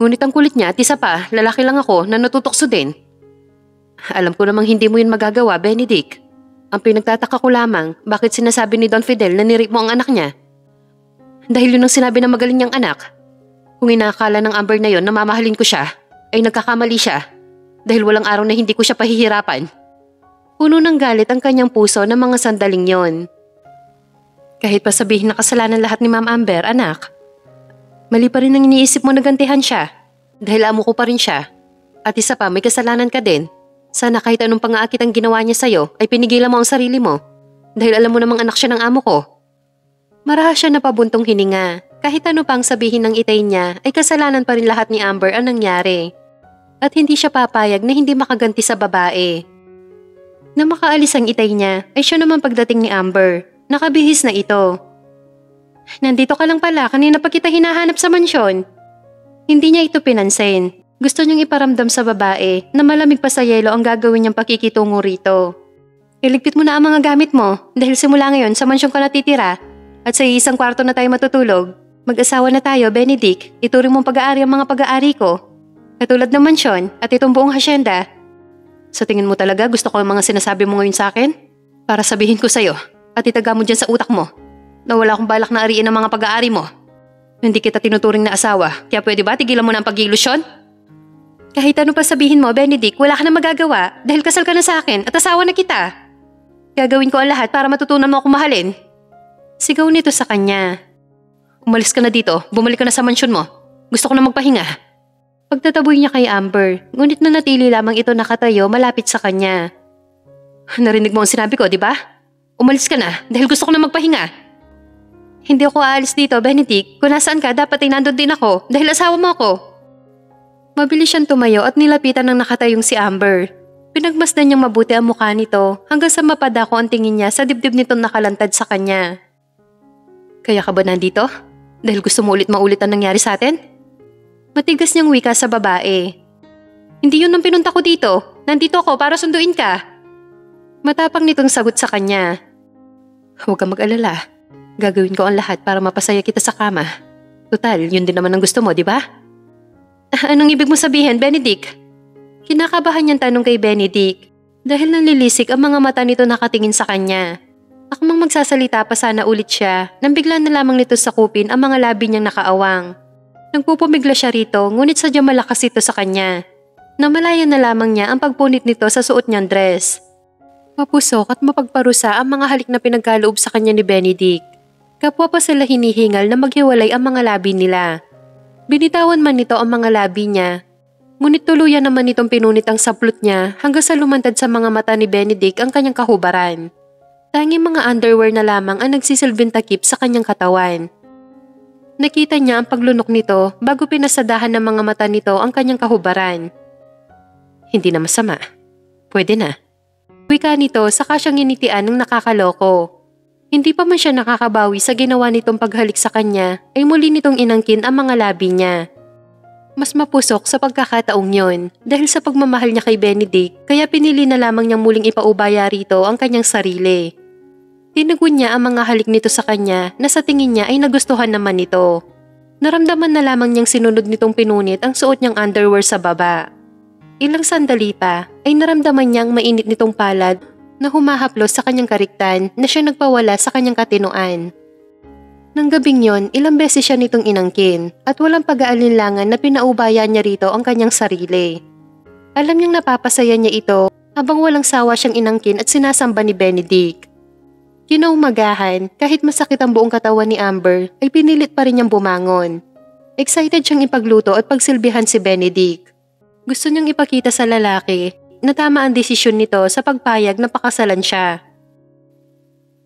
Speaker 1: Ngunit ang kulit niya at isa pa, lalaki lang ako na natutokso din. Alam ko namang hindi mo yun magagawa, Benedict. Ang pinagtataka ko lamang, bakit sinasabi ni Don Fidel na nirip mo ang anak niya? Dahil yun ang sinabi ng magaling niyang anak. Kung inakala ng Amber na yon na mamahalin ko siya, ay nagkakamali siya. Dahil walang araw na hindi ko siya pahihirapan. Puno ng galit ang kanyang puso ng mga sandaling yon. Kahit pa sabihin na kasalanan lahat ni Ma'am Amber, anak. Mali pa rin ang iniisip mo na gantihan siya. Dahil amo ko pa rin siya. At isa pa, may kasalanan ka din sana kahit anong pangaakit ang ginawa niya sa'yo ay pinigilan mo ang sarili mo. Dahil alam mo namang anak siya ng amo ko. Marahas siya na pabuntong hininga. Kahit ano pang sabihin ng itay niya ay kasalanan pa rin lahat ni Amber ang nangyari. At hindi siya papayag na hindi makaganti sa babae. Na makaalis ang itay niya ay siya naman pagdating ni Amber. Nakabihis na ito. Nandito ka lang pala, kanina pa kita hinahanap sa mansyon. Hindi niya ito pinansin gusto niyang iparamdam sa babae na malamig pa sa yelo ang gagawin niyang pakikitungo rito. Iligpit mo na ang mga gamit mo dahil simula ngayon sa mansyon ka natitira at sa isang kwarto na tayo matutulog. Mag-asawa na tayo, Benedict. Ituring mong pag-aari ang mga pag-aari ko. Katulad ng mansyon at itong buong hasyenda. Sa tingin mo talaga gusto ko ang mga sinasabi mo ngayon sa akin? Para sabihin ko sa'yo at itaga mo dyan sa utak mo na wala akong balak na ariin ang mga pag-aari mo. Hindi kita tinuturing na asawa, kaya pwede ba tigilan mo na ang pag-ilusyon? Kahit ano pa sabihin mo, Benedict, wala ka na magagawa dahil kasal ka na sa akin at asawa na kita. Gagawin ko ang lahat para matutunan mo ako mahalin. Sigaw nito sa kanya. Umalis ka na dito, bumalik ka na sa mansyon mo. Gusto ko na magpahinga. Pagtataboy niya kay Amber, ngunit nanatili lamang ito nakatayo malapit sa kanya. Narinig mo ang sinabi ko, di ba? Umalis ka na dahil gusto ko na magpahinga. Hindi ako aalis dito, Benedict. Kung nasaan ka, dapat ay nandun din ako dahil asawa mo ako. Mabilis siyang tumayo at nilapitan ng nakatayong si Amber. Pinagmasdan niyang mabuti ang mukha nito hanggang sa mapadako ang tingin niya sa dibdib nitong nakalantad sa kanya. Kaya ka ba nandito? Dahil gusto mo ulit maulit ang nangyari sa atin? Matigas niyang wika sa babae. Hindi yun ang pinunta ko dito. Nandito ako para sunduin ka. Matapang nitong sagot sa kanya. Huwag kang mag-alala. Gagawin ko ang lahat para mapasaya kita sa kama. Total, yun din naman ang gusto mo, di ba? Anong ibig mo sabihin, Benedict? Kinakabahan niyang tanong kay Benedict dahil nalilisik ang mga mata nito nakatingin sa kanya. Akmang magsasalita pa sana ulit siya nang bigla na lamang nito sakupin ang mga labi niyang nakaawang. Nagpupumigla siya rito ngunit sadyang malakas ito sa kanya. Namalaya na lamang niya ang pagpunit nito sa suot niyang dress. Mapusok at mapagparusa ang mga halik na pinagkaloob sa kanya ni Benedict. Kapwa pa sila hinihingal na maghiwalay ang mga labi nila. Binitawan man nito ang mga labi niya. Ngunit tuluyan naman nitong pinunit ang saplot niya hanggang sa lumantad sa mga mata ni Benedict ang kanyang kahubaran. Tanging mga underwear na lamang ang nagsisilbing takip sa kanyang katawan. Nakita niya ang paglunok nito bago pinasadahan ng mga mata nito ang kanyang kahubaran. Hindi na masama. Pwede na. Wika nito saka siyang initian ng nakakaloko. Hindi pa man siya nakakabawi sa ginawa nitong paghalik sa kanya ay muli nitong inangkin ang mga labi niya. Mas mapusok sa pagkakataong yon dahil sa pagmamahal niya kay Benedict kaya pinili na lamang niyang muling ipaubaya rito ang kanyang sarili. Tinagun niya ang mga halik nito sa kanya na sa tingin niya ay nagustuhan naman nito. Naramdaman na lamang niyang sinunod nitong pinunit ang suot niyang underwear sa baba. Ilang sandali pa ay naramdaman niyang mainit nitong palad na humahaplos sa kanyang kariktan na siya nagpawala sa kanyang katinuan. Nang gabing yon, ilang beses siya nitong inangkin at walang pag-aalinlangan na pinaubaya niya rito ang kanyang sarili. Alam niyang napapasaya niya ito habang walang sawa siyang inangkin at sinasamba ni Benedict. Kinaumagahan, kahit masakit ang buong katawan ni Amber, ay pinilit pa rin niyang bumangon. Excited siyang ipagluto at pagsilbihan si Benedict. Gusto niyang ipakita sa lalaki na tama ang desisyon nito sa pagpayag na pakasalan siya.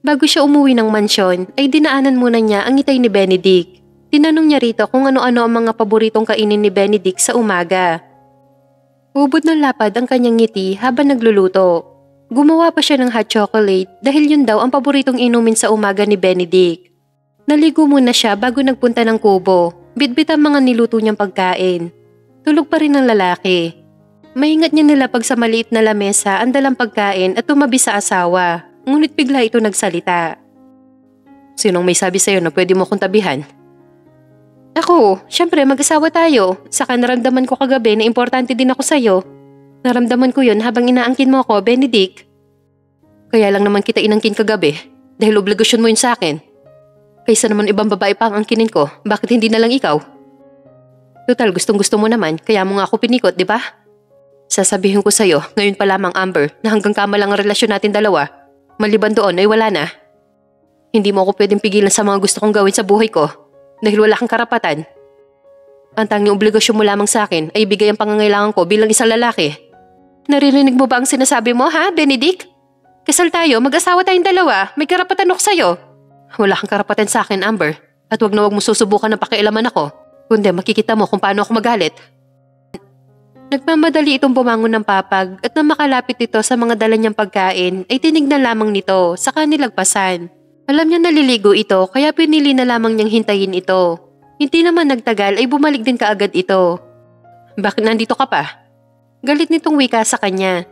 Speaker 1: Bago siya umuwi ng mansyon ay dinaanan muna niya ang itay ni Benedict. Tinanong niya rito kung ano-ano ang mga paboritong kainin ni Benedict sa umaga. Ubod ng lapad ang kanyang ngiti habang nagluluto. Gumawa pa siya ng hot chocolate dahil yun daw ang paboritong inumin sa umaga ni Benedict. Naligo muna siya bago nagpunta ng kubo. Bitbit ang mga niluto niyang pagkain. Tulog pa rin ang lalaki. Maingat niya nilapag sa maliit na lamesa ang dalang pagkain at tumabi sa asawa. Ngunit bigla ito nagsalita. Sinong may sabi sa'yo na pwede mo kong tabihan? Ako, syempre mag-asawa tayo. Saka naramdaman ko kagabi na importante din ako sa'yo. Naramdaman ko yun habang inaangkin mo ako, Benedict. Kaya lang naman kita inangkin kagabi dahil obligasyon mo yun sa akin. Kaysa naman ibang babae pa ang angkinin ko, bakit hindi na lang ikaw? Total, gustong gusto mo naman, kaya mo nga ako pinikot, di ba? Sasabihin ko sa'yo, ngayon pa lamang Amber, na hanggang kama lang ang relasyon natin dalawa. Maliban doon ay wala na. Hindi mo ako pwedeng pigilan sa mga gusto kong gawin sa buhay ko dahil wala kang karapatan. Ang tanging obligasyon mo lamang sa akin ay ibigay ang pangangailangan ko bilang isang lalaki. Naririnig mo ba ang sinasabi mo ha, Benedict? Kasal tayo, mag-asawa tayong dalawa, may karapatan ako sa'yo. Wala kang karapatan sa akin, Amber. At wag na wag mo susubukan na pakialaman ako. Kundi makikita mo kung paano ako magalit. Nagmamadali itong bumangon ng papag at nang makalapit ito sa mga dala niyang pagkain ay tinignan lamang nito sa kanilagpasan. Alam niya naliligo ito kaya pinili na lamang niyang hintayin ito. Hindi naman nagtagal ay bumalik din kaagad ito. Bakit nandito ka pa? Galit nitong wika sa kanya.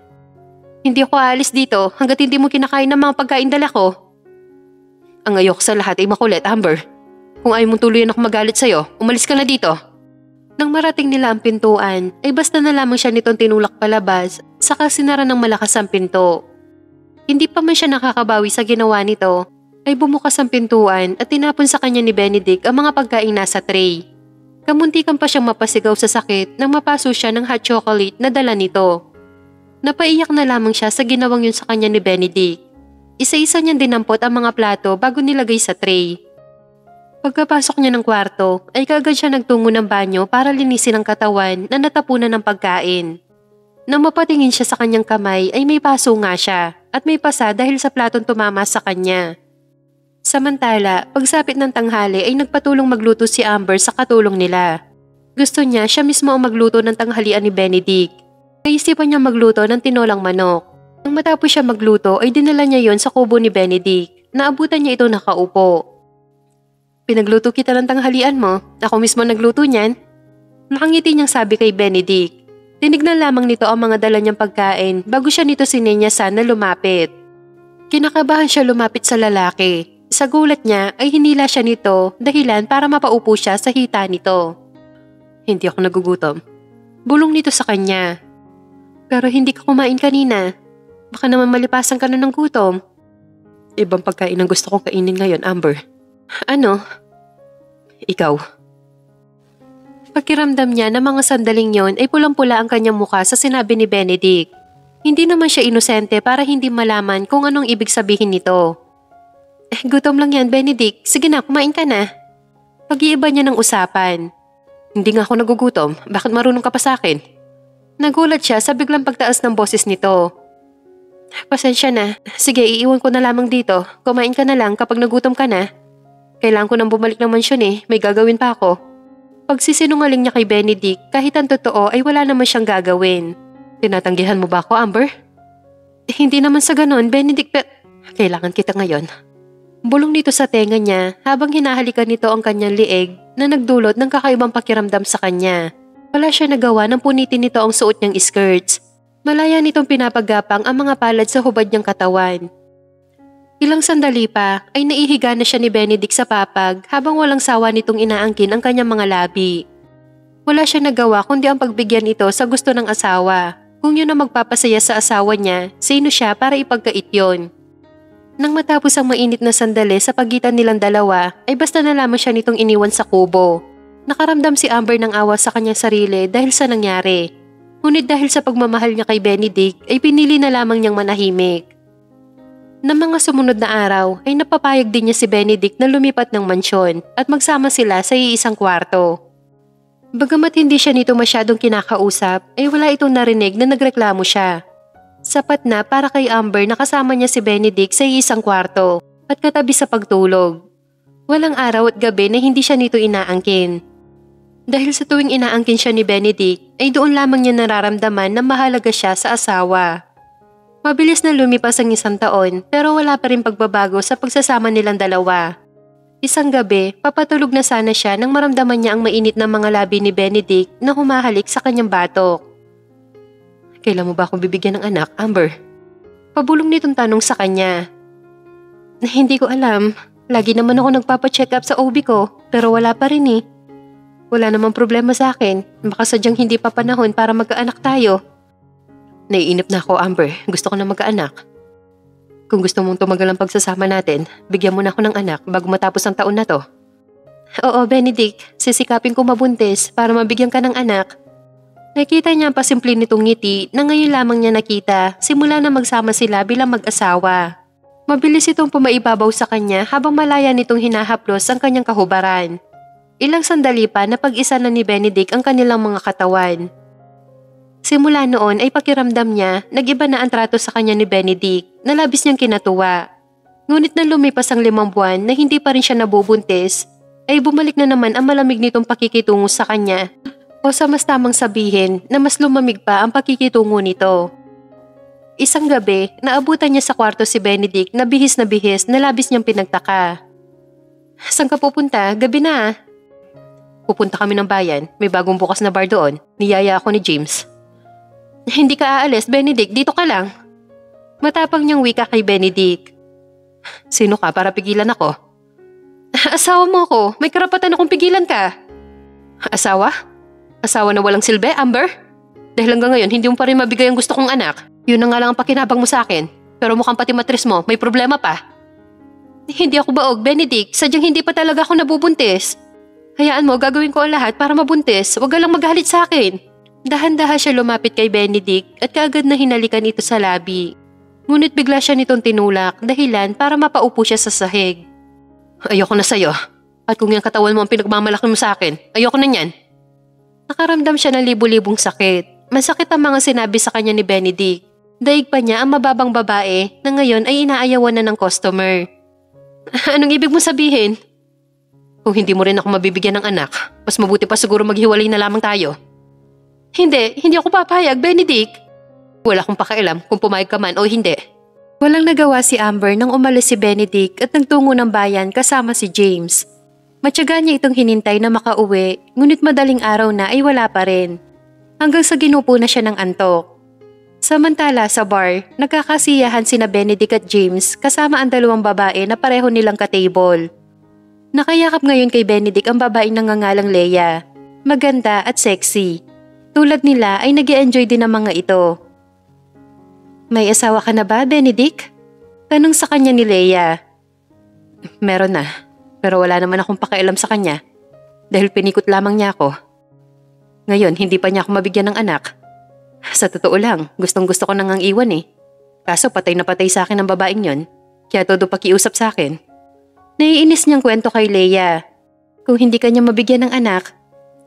Speaker 1: Hindi ako aalis dito hanggat hindi mo kinakain ng mga pagkain dala ko. Ang ayok sa lahat ay makulit, Amber. Kung ayaw mong tuluyan ako magalit sa'yo, umalis ka na dito. Nang marating nila ang pintuan, ay basta na lamang siya nitong tinulak palabas, saka sinara ng malakas ang pinto. Hindi pa man siya nakakabawi sa ginawa nito, ay bumukas ang pintuan at tinapon sa kanya ni Benedict ang mga pagkain nasa tray. Kamuntikan pa siyang mapasigaw sa sakit nang mapaso siya ng hot chocolate na dala nito. Napaiyak na lamang siya sa ginawang yun sa kanya ni Benedict. Isa-isa niyang dinampot ang mga plato bago nilagay sa tray. Pagkapasok niya ng kwarto ay kagad siya nagtungo ng banyo para linisin ang katawan na natapunan ng pagkain. Nang mapatingin siya sa kanyang kamay ay may paso nga siya at may pasa dahil sa platong tumama sa kanya. Samantala, pagsapit ng tanghali ay nagpatulong magluto si Amber sa katulong nila. Gusto niya siya mismo ang magluto ng tanghalian ni Benedict. Naisipan niya magluto ng tinolang manok. Nang matapos siya magluto ay dinala niya yon sa kubo ni Benedict. Naabutan niya ito nakaupo. Pinagluto kita ng tanghalian mo. Ako mismo nagluto niyan. Nakangiti niyang sabi kay Benedict. Tinignan lamang nito ang mga dala niyang pagkain bago siya nito sinenyasan na lumapit. Kinakabahan siya lumapit sa lalaki. Sa gulat niya ay hinila siya nito dahilan para mapaupo siya sa hita nito. Hindi ako nagugutom. Bulong nito sa kanya. Pero hindi ka kumain kanina. Baka naman malipasan ka na ng gutom. Ibang pagkain ang gusto kong kainin ngayon, Amber. Ano? Ikaw. Pakiramdam niya na mga sandaling yon ay pulang-pula ang kanyang mukha sa sinabi ni Benedict. Hindi naman siya inosente para hindi malaman kung anong ibig sabihin nito. Eh, gutom lang yan, Benedict. Sige na, kumain ka na. Pag-iiba niya ng usapan. Hindi nga ako nagugutom. Bakit marunong ka pa sa akin? Nagulat siya sa biglang pagtaas ng boses nito. Pasensya na. Sige, iiwan ko na lamang dito. Kumain ka na lang kapag nagutom ka na. Kailangan ko nang bumalik ng mansyon eh. May gagawin pa ako. Pagsisinungaling niya kay Benedict, kahit ang totoo ay wala naman siyang gagawin. Tinatanggihan mo ba ako, Amber? Eh, hindi naman sa ganon, Benedict, pero kailangan kita ngayon. Bulong nito sa tenga niya habang hinahalikan nito ang kanyang lieg na nagdulot ng kakaibang pakiramdam sa kanya. Wala siya nagawa nang punitin nito ang suot niyang skirts. Malaya nitong pinapagapang ang mga palad sa hubad niyang katawan. Ilang sandali pa ay naihiga na siya ni Benedict sa papag habang walang sawa nitong inaangkin ang kanyang mga labi. Wala siya nagawa kundi ang pagbigyan ito sa gusto ng asawa. Kung yun ang magpapasaya sa asawa niya, sino siya para ipagkait yon? Nang matapos ang mainit na sandali sa pagitan nilang dalawa, ay basta na lamang siya nitong iniwan sa kubo. Nakaramdam si Amber ng awa sa kanyang sarili dahil sa nangyari. Ngunit dahil sa pagmamahal niya kay Benedict ay pinili na lamang niyang manahimik. Nang mga sumunod na araw ay napapayag din niya si Benedict na lumipat ng mansyon at magsama sila sa iisang kwarto. Bagamat hindi siya nito masyadong kinakausap, ay wala itong narinig na nagreklamo siya. Sapat na para kay Amber na kasama niya si Benedict sa isang kwarto at katabi sa pagtulog. Walang araw at gabi na hindi siya nito inaangkin. Dahil sa tuwing inaangkin siya ni Benedict, ay doon lamang niya nararamdaman na mahalaga siya sa asawa. Mabilis na lumipas ang isang taon pero wala pa rin pagbabago sa pagsasama nilang dalawa. Isang gabi, papatulog na sana siya nang maramdaman niya ang mainit na mga labi ni Benedict na humahalik sa kanyang batok. Kailan mo ba akong bibigyan ng anak, Amber? Pabulong nitong tanong sa kanya. Hindi ko alam. Lagi naman ako nagpapacheck up sa OB ko, pero wala pa rin eh. Wala namang problema sa akin. Baka sadyang hindi pa panahon para magkaanak tayo. Naiinip na ako, Amber. Gusto ko na magkaanak. Kung gusto mong tumagal ang pagsasama natin, bigyan mo na ako ng anak bago matapos ang taon na to. Oo, Benedict. Sisikapin ko mabuntis para mabigyan ka ng anak. Nakita niya ang pasimple nitong ngiti na ngayon lamang niya nakita simula na magsama sila bilang mag-asawa. Mabilis itong pumaibabaw sa kanya habang malaya nitong hinahaplos ang kanyang kahubaran. Ilang sandali pa na pag-isa na ni Benedict ang kanilang mga katawan. Simula noon ay pakiramdam niya, nag-iba na ang trato sa kanya ni Benedict na labis niyang kinatuwa. Ngunit nang lumipas ang limang buwan na hindi pa rin siya nabubuntis, ay bumalik na naman ang malamig nitong pakikitungo sa kanya o sa mas tamang sabihin na mas lumamig pa ang pakikitungo nito. Isang gabi, naabutan niya sa kwarto si Benedict na bihis na bihis na labis niyang pinagtaka. Saan ka pupunta? Gabi na. Pupunta kami ng bayan. May bagong bukas na bar doon. Niyaya ako ni James. Hindi ka aalis, Benedict. Dito ka lang. Matapang niyang wika kay Benedict. Sino ka para pigilan ako? Asawa mo ako. May karapatan akong pigilan ka. Asawa? Asawa na walang silbi, Amber? Dahil hanggang ngayon, hindi mo pa rin mabigay ang gusto kong anak. Yun na nga lang ang pakinabang mo sa akin. Pero mukhang pati matris mo, may problema pa. Hindi ako baog, Benedict. Sadyang hindi pa talaga ako nabubuntis. Hayaan mo, gagawin ko ang lahat para mabuntis. Huwag ka lang magalit sa akin. Dahan-dahan siya lumapit kay Benedict at kaagad na hinalikan ito sa labi. Ngunit bigla siya nitong tinulak dahilan para mapaupo siya sa sahig. Ayoko na sa'yo. At kung yung katawan mo ang pinagmamalaki mo sa akin, ayoko na niyan. Nakaramdam siya ng libu-libong sakit. Masakit ang mga sinabi sa kanya ni Benedict. Daig pa niya ang mababang babae na ngayon ay inaayawan na ng customer. Anong ibig mo sabihin? Kung hindi mo rin ako mabibigyan ng anak, mas mabuti pa siguro maghiwalay na lamang tayo. Hindi, hindi ako papayag, Benedict. Wala akong pakialam kung pumayag ka man o hindi. Walang nagawa si Amber nang umalis si Benedict at nagtungo ng bayan kasama si James. Matyaga niya itong hinintay na makauwi, ngunit madaling araw na ay wala pa rin. Hanggang sa ginupo na siya ng antok. Samantala sa bar, nagkakasiyahan sina Benedict at James kasama ang dalawang babae na pareho nilang ka-table. Nakayakap ngayon kay Benedict ang babaeng nangangalang Leia. Maganda at sexy. Tulad nila ay nag enjoy din ang mga ito. May asawa ka na ba, Benedict? Tanong sa kanya ni Leia. Meron na, pero wala naman akong pakialam sa kanya. Dahil pinikot lamang niya ako. Ngayon, hindi pa niya ako mabigyan ng anak. Sa totoo lang, gustong gusto ko nang ang iwan eh. Kaso patay na patay sa akin ang babaeng yon. Kaya todo pakiusap sa akin. Naiinis niyang kwento kay Leia. Kung hindi kanya mabigyan ng anak,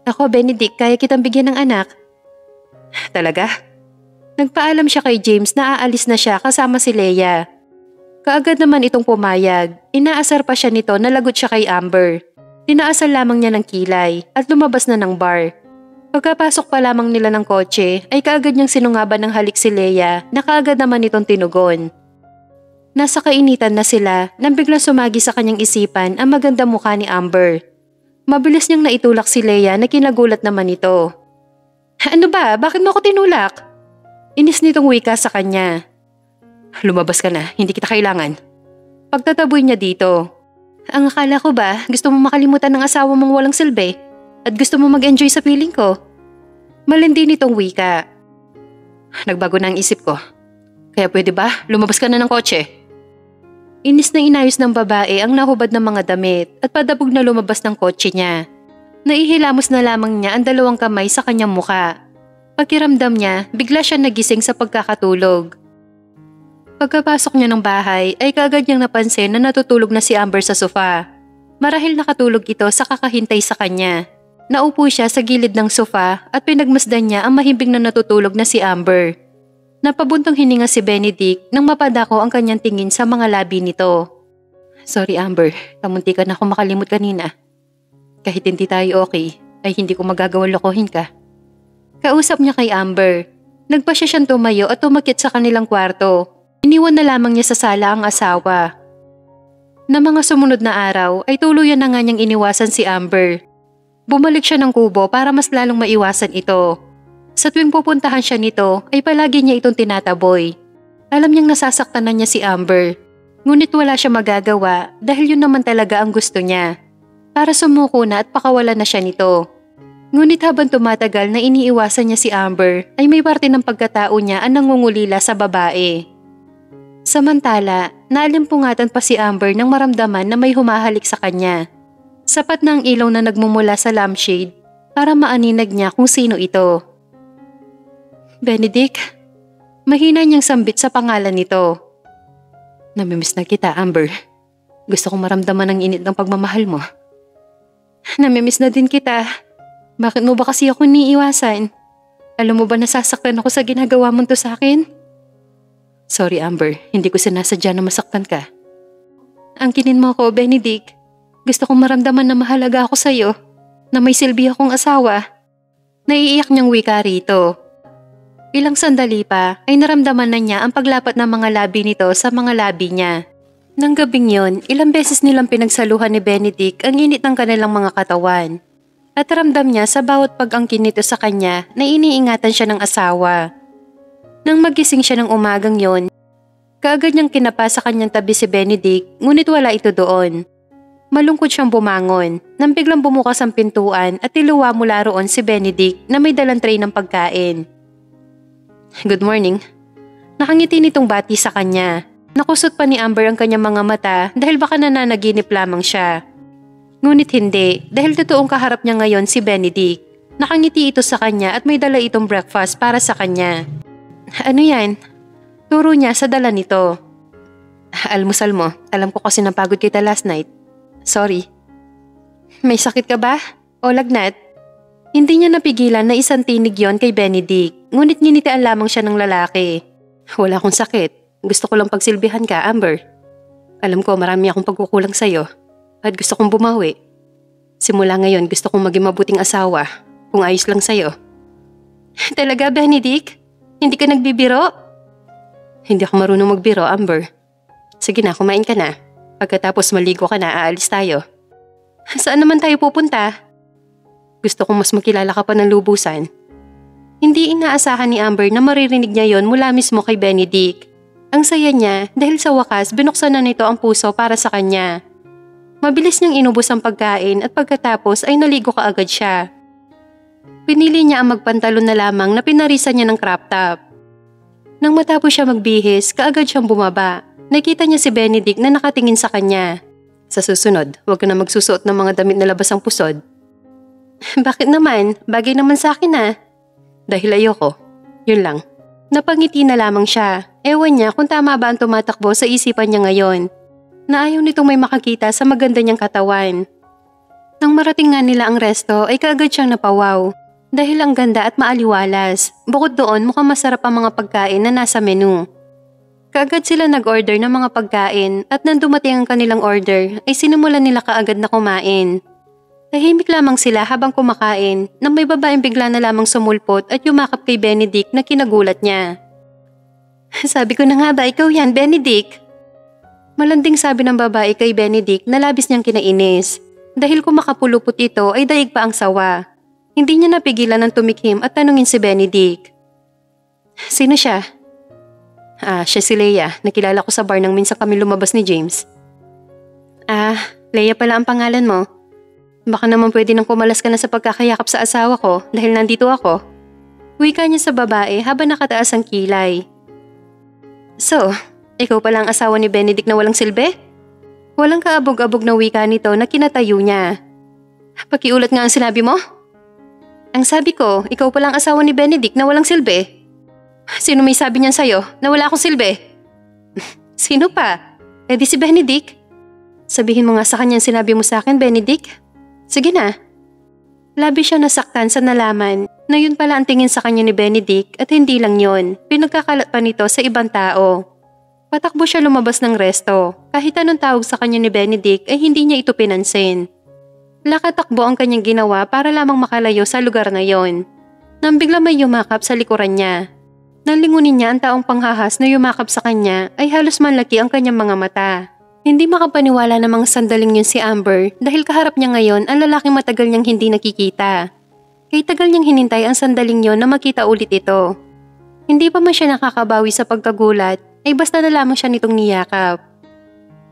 Speaker 1: ako Benedict, kaya kitang bigyan ng anak. Talaga? Nagpaalam siya kay James na aalis na siya kasama si Leia. Kaagad naman itong pumayag. Inaasar pa siya nito na lagot siya kay Amber. Tinaasal lamang niya ng kilay at lumabas na ng bar. Pagkapasok pa lamang nila ng kotse ay kaagad niyang sinungaban ng halik si Leia na kaagad naman itong tinugon. Nasa kainitan na sila nang biglang sumagi sa kanyang isipan ang maganda mukha ni Amber. Mabilis niyang naitulak si Leia na kinagulat naman ito. Ano ba? Bakit mo ako tinulak? Inis nitong wika sa kanya. Lumabas ka na, hindi kita kailangan. Pagtataboy niya dito. Ang akala ko ba, gusto mo makalimutan ng asawa mong walang silbi? At gusto mo mag-enjoy sa feeling ko? Malindi nitong wika. Nagbago na ang isip ko. Kaya pwede ba, lumabas ka na ng kotse? Inis na inayos ng babae ang nahubad ng mga damit at padabog na lumabas ng kotse niya. Naihilamos na lamang niya ang dalawang kamay sa kanyang muka. Pagkiramdam niya, bigla siya nagising sa pagkakatulog. Pagkapasok niya ng bahay ay kagad niyang napansin na natutulog na si Amber sa sofa. Marahil nakatulog ito sa kakahintay sa kanya. Naupo siya sa gilid ng sofa at pinagmasdan niya ang mahimbing na natutulog na si Amber. Napabuntong hininga si Benedict nang mapadako ang kanyang tingin sa mga labi nito. Sorry Amber, kamunti ka na ako makalimot kanina. Kahit hindi tayo okay, ay hindi ko magagawang lokohin ka. Kausap niya kay Amber. Nagpa siya siyang tumayo at tumakit sa kanilang kwarto. Iniwan na lamang niya sa sala ang asawa. Na mga sumunod na araw ay tuluyan na nga niyang iniwasan si Amber Bumalik siya ng kubo para mas lalong maiwasan ito. Sa tuwing pupuntahan siya nito ay palagi niya itong tinataboy. Alam niyang nasasaktan na niya si Amber. Ngunit wala siya magagawa dahil yun naman talaga ang gusto niya. Para sumuko na at pakawala na siya nito. Ngunit habang tumatagal na iniiwasan niya si Amber ay may parte ng pagkatao niya ang nangungulila sa babae. Samantala, naalimpungatan pa si Amber nang maramdaman na may humahalik sa kanya. Sapat na ang ilaw na nagmumula sa lampshade para maaninag niya kung sino ito. Benedict, mahina niyang sambit sa pangalan nito. Namimiss na kita, Amber. Gusto kong maramdaman ang init ng pagmamahal mo. Namimiss na din kita. Bakit mo ba kasi ako niiwasan? Alam mo ba nasasaktan ako sa ginagawa mo to sa akin? Sorry Amber, hindi ko sinasadya na masaktan ka. Ang kinin mo ako, Benedict. Gusto kong maramdaman na mahalaga ako sa'yo, na may silbi akong asawa. Naiiyak niyang wika rito. Ilang sandali pa ay naramdaman na niya ang paglapat ng mga labi nito sa mga labi niya. Nang gabing yon, ilang beses nilang pinagsaluhan ni Benedict ang init ng kanilang mga katawan. At ramdam niya sa bawat pag-angkin nito sa kanya na iniingatan siya ng asawa. Nang magising siya ng umagang yon, kaagad niyang kinapa sa kanyang tabi si Benedict ngunit wala ito doon. Malungkot siyang bumangon nang biglang bumukas ang pintuan at tiluwa mula roon si Benedict na may dalang tray ng pagkain. Good morning. Nakangiti nitong bati sa kanya. Nakusot pa ni Amber ang kanyang mga mata dahil baka nananaginip lamang siya. Ngunit hindi dahil totoong kaharap niya ngayon si Benedict. Nakangiti ito sa kanya at may dala itong breakfast para sa kanya. Ano yan? Turo niya sa dala nito. Almusal mo. Alam ko kasi napagod kita last night. Sorry. May sakit ka ba? O lagnat? Hindi niya napigilan na isang tinig yon kay Benedict, ngunit nginitian lamang siya ng lalaki. Wala akong sakit. Gusto ko lang pagsilbihan ka, Amber. Alam ko marami akong pagkukulang sa'yo at gusto kong bumawi. Simula ngayon gusto kong maging mabuting asawa kung ayos lang sa'yo. Talaga, Benedict? Hindi ka nagbibiro? Hindi ako marunong magbiro, Amber. Sige na, kumain ka na. Pagkatapos maligo ka na, aalis tayo. Saan naman tayo pupunta? Gusto kong mas makilala ka pa ng lubusan. Hindi inaasahan ni Amber na maririnig niya yon mula mismo kay Benedict. Ang saya niya dahil sa wakas binuksan na nito ang puso para sa kanya. Mabilis niyang inubos ang pagkain at pagkatapos ay naligo kaagad siya. Pinili niya ang magpantalon na lamang na pinarisan niya ng crop top. Nang matapos siya magbihis, kaagad siyang bumaba Nakita niya si Benedict na nakatingin sa kanya. Sa susunod, huwag ka na magsusuot ng mga damit na labas ang pusod. Bakit naman? Bagay naman sa akin ah. Dahil ayoko. Yun lang. Napangiti na lamang siya. Ewan niya kung tama ba ang tumatakbo sa isipan niya ngayon. Na nitong may makakita sa maganda niyang katawan. Nang marating nga nila ang resto ay kaagad siyang napawaw. Dahil ang ganda at maaliwalas. Bukod doon mukhang masarap ang mga pagkain na nasa menu. Kaagad sila nag-order ng mga pagkain at nang dumating ang kanilang order ay sinimulan nila kaagad na kumain. Tahimik lamang sila habang kumakain nang may babaeng bigla na lamang sumulpot at yumakap kay Benedict na kinagulat niya. Sabi ko na nga ba ikaw yan, Benedict? Malanding sabi ng babae kay Benedict na labis niyang kinainis. Dahil kung makapulupot ito ay daig pa ang sawa. Hindi niya napigilan ng tumikhim at tanungin si Benedict. Sino siya? Ah, siya si Leia. Nakilala ko sa bar nang minsan kami lumabas ni James. Ah, Leia pala ang pangalan mo. Baka naman pwede nang kumalas ka na sa pagkakayakap sa asawa ko dahil nandito ako. Wika niya sa babae habang nakataas ang kilay. So, ikaw pala ang asawa ni Benedict na walang silbi? Walang kaabog-abog na wika nito na kinatayo niya. Pakiulat nga ang sinabi mo? Ang sabi ko, ikaw pala ang asawa ni Benedict na walang silbi. Sino may sabi niyan sa'yo na wala akong silbi? Sino pa? Eh di si Benedict. Sabihin mo nga sa kanya sinabi mo sa akin, Benedict. Sige na. Labi siya nasaktan sa nalaman na yun pala ang tingin sa kanya ni Benedict at hindi lang yun, pinagkakalat pa nito sa ibang tao. Patakbo siya lumabas ng resto, kahit anong tawag sa kanya ni Benedict ay hindi niya ito pinansin. Lakatakbo ang kanyang ginawa para lamang makalayo sa lugar na yon. Nang bigla may yumakap sa likuran niya. Nang lingunin niya ang taong panghahas na yumakap sa kanya ay halos manlaki ang kanyang mga mata. Hindi makapaniwala ng mga sandaling yun si Amber dahil kaharap niya ngayon ang lalaking matagal niyang hindi nakikita. Kay tagal niyang hinintay ang sandaling yon na makita ulit ito. Hindi pa man siya nakakabawi sa pagkagulat ay basta na lamang siya nitong niyakap.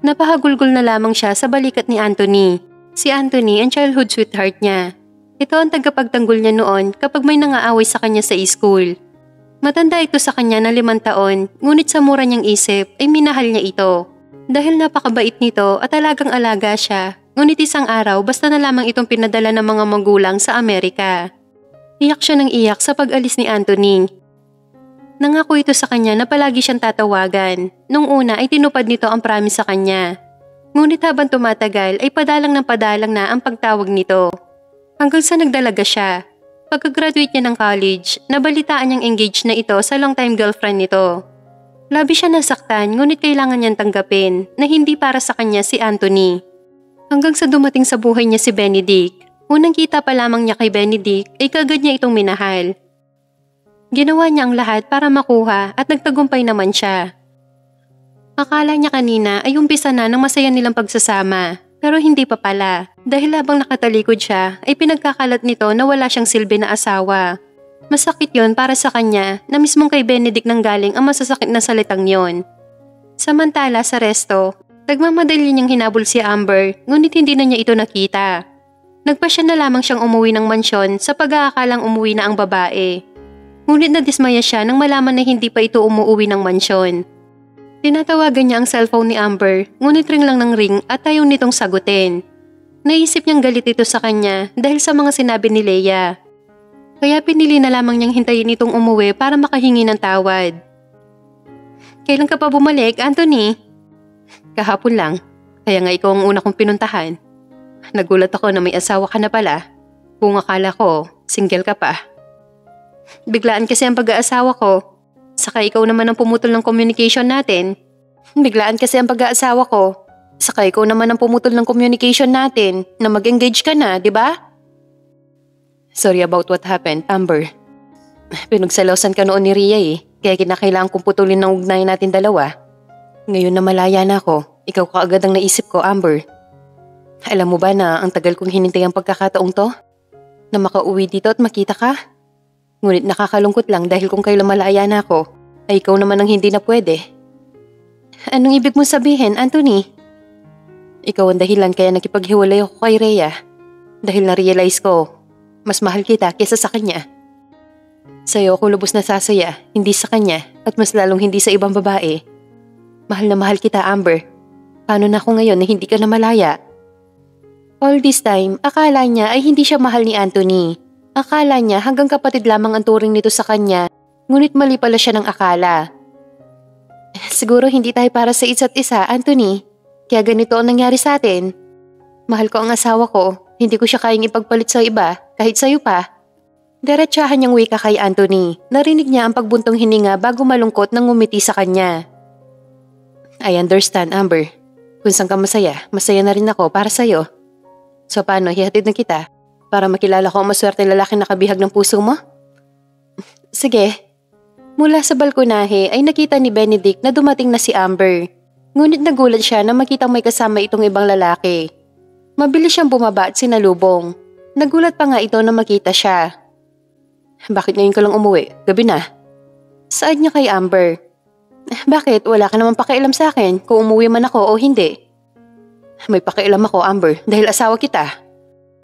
Speaker 1: Napahagulgol na lamang siya sa balikat ni Anthony. Si Anthony ang childhood sweetheart niya. Ito ang tagapagtanggol niya noon kapag may nangaaway sa kanya sa school. Matanda ito sa kanya na limang taon, ngunit sa mura niyang isip ay minahal niya ito. Dahil napakabait nito at talagang alaga siya, ngunit isang araw basta na lamang itong pinadala ng mga magulang sa Amerika. Iyak siya ng iyak sa pag-alis ni Anthony. Nangako ito sa kanya na palagi siyang tatawagan. Nung una ay tinupad nito ang promise sa kanya. Ngunit habang tumatagal ay padalang ng padalang na ang pagtawag nito. Hanggang sa nagdalaga siya. Pagka-graduate niya ng college, nabalitaan niyang engaged na ito sa long-time girlfriend nito. Labi siya nasaktan ngunit kailangan niyang tanggapin na hindi para sa kanya si Anthony. Hanggang sa dumating sa buhay niya si Benedict, unang kita pa lamang niya kay Benedict ay kagad niya itong minahal. Ginawa niya ang lahat para makuha at nagtagumpay naman siya. Akala niya kanina ay umpisa na ng masaya nilang pagsasama pero hindi pa pala dahil habang nakatalikod siya ay pinagkakalat nito na wala siyang silbi na asawa Masakit yon para sa kanya na mismong kay Benedict nang galing ang masasakit na salitang yon. Samantala sa resto, nagmamadali niyang hinabol si Amber ngunit hindi na niya ito nakita. Nagpasya na lamang siyang umuwi ng mansyon sa pag-aakalang umuwi na ang babae. Ngunit nadismaya siya nang malaman na hindi pa ito umuwi ng mansyon. Tinatawagan niya ang cellphone ni Amber ngunit ring lang ng ring at ayaw nitong sagutin. Naisip niyang galit ito sa kanya dahil sa mga sinabi ni Leia. Kaya pinili na lamang niyang hintayin itong umuwi para makahingi ng tawad. Kailan ka pa bumalik, Anthony? Kahapon lang. Kaya nga ikaw ang una kong pinuntahan. Nagulat ako na may asawa ka na pala. Kung akala ko, single ka pa. Biglaan kasi ang pag-aasawa ko. Saka ikaw naman ang pumutol ng communication natin. Biglaan kasi ang pag-aasawa ko. Saka ikaw naman ang pumutol ng communication natin na mag-engage ka na, di ba? Sorry about what happened, Amber. Pinagsalosan ka noon ni Ria eh, kaya kinakailangan kong putulin ng ugnayan natin dalawa. Ngayon na malaya na ako, ikaw kaagad ang naisip ko, Amber. Alam mo ba na ang tagal kong hinintay ang pagkakataong to? Na makauwi dito at makita ka? Ngunit nakakalungkot lang dahil kung kailan malaya na ako, ay ikaw naman ang hindi na pwede. Anong ibig mong sabihin, Anthony? Ikaw ang dahilan kaya nakipaghiwalay ako kay Rhea. Dahil na-realize ko mas mahal kita kesa sa kanya. Sa'yo ako lubos na sasaya, hindi sa kanya at mas lalong hindi sa ibang babae. Mahal na mahal kita, Amber. Paano na ako ngayon na hindi ka na malaya? All this time, akala niya ay hindi siya mahal ni Anthony. Akala niya hanggang kapatid lamang ang turing nito sa kanya, ngunit mali pala siya ng akala. Siguro hindi tayo para sa isa't isa, Anthony. Kaya ganito ang nangyari sa atin. Mahal ko ang asawa ko, hindi ko siya kayang ipagpalit sa iba, kahit sa'yo pa. Diretsahan niyang wika kay Anthony. Narinig niya ang pagbuntong hininga bago malungkot nang ngumiti sa kanya. I understand, Amber. Kung saan ka masaya, masaya na rin ako para sa'yo. So paano, hihatid na kita? Para makilala ko ang maswerte lalaki na kabihag ng puso mo? Sige. Mula sa balkonahe ay nakita ni Benedict na dumating na si Amber. Ngunit nagulat siya na makitang may kasama itong ibang lalaki. Mabilis siyang bumaba at sinalubong. Nagulat pa nga ito na makita siya. Bakit ngayon ka lang umuwi? Gabi na. Saan niya kay Amber? Bakit? Wala ka naman pakialam sa akin kung umuwi man ako o hindi. May pakialam ako, Amber, dahil asawa kita.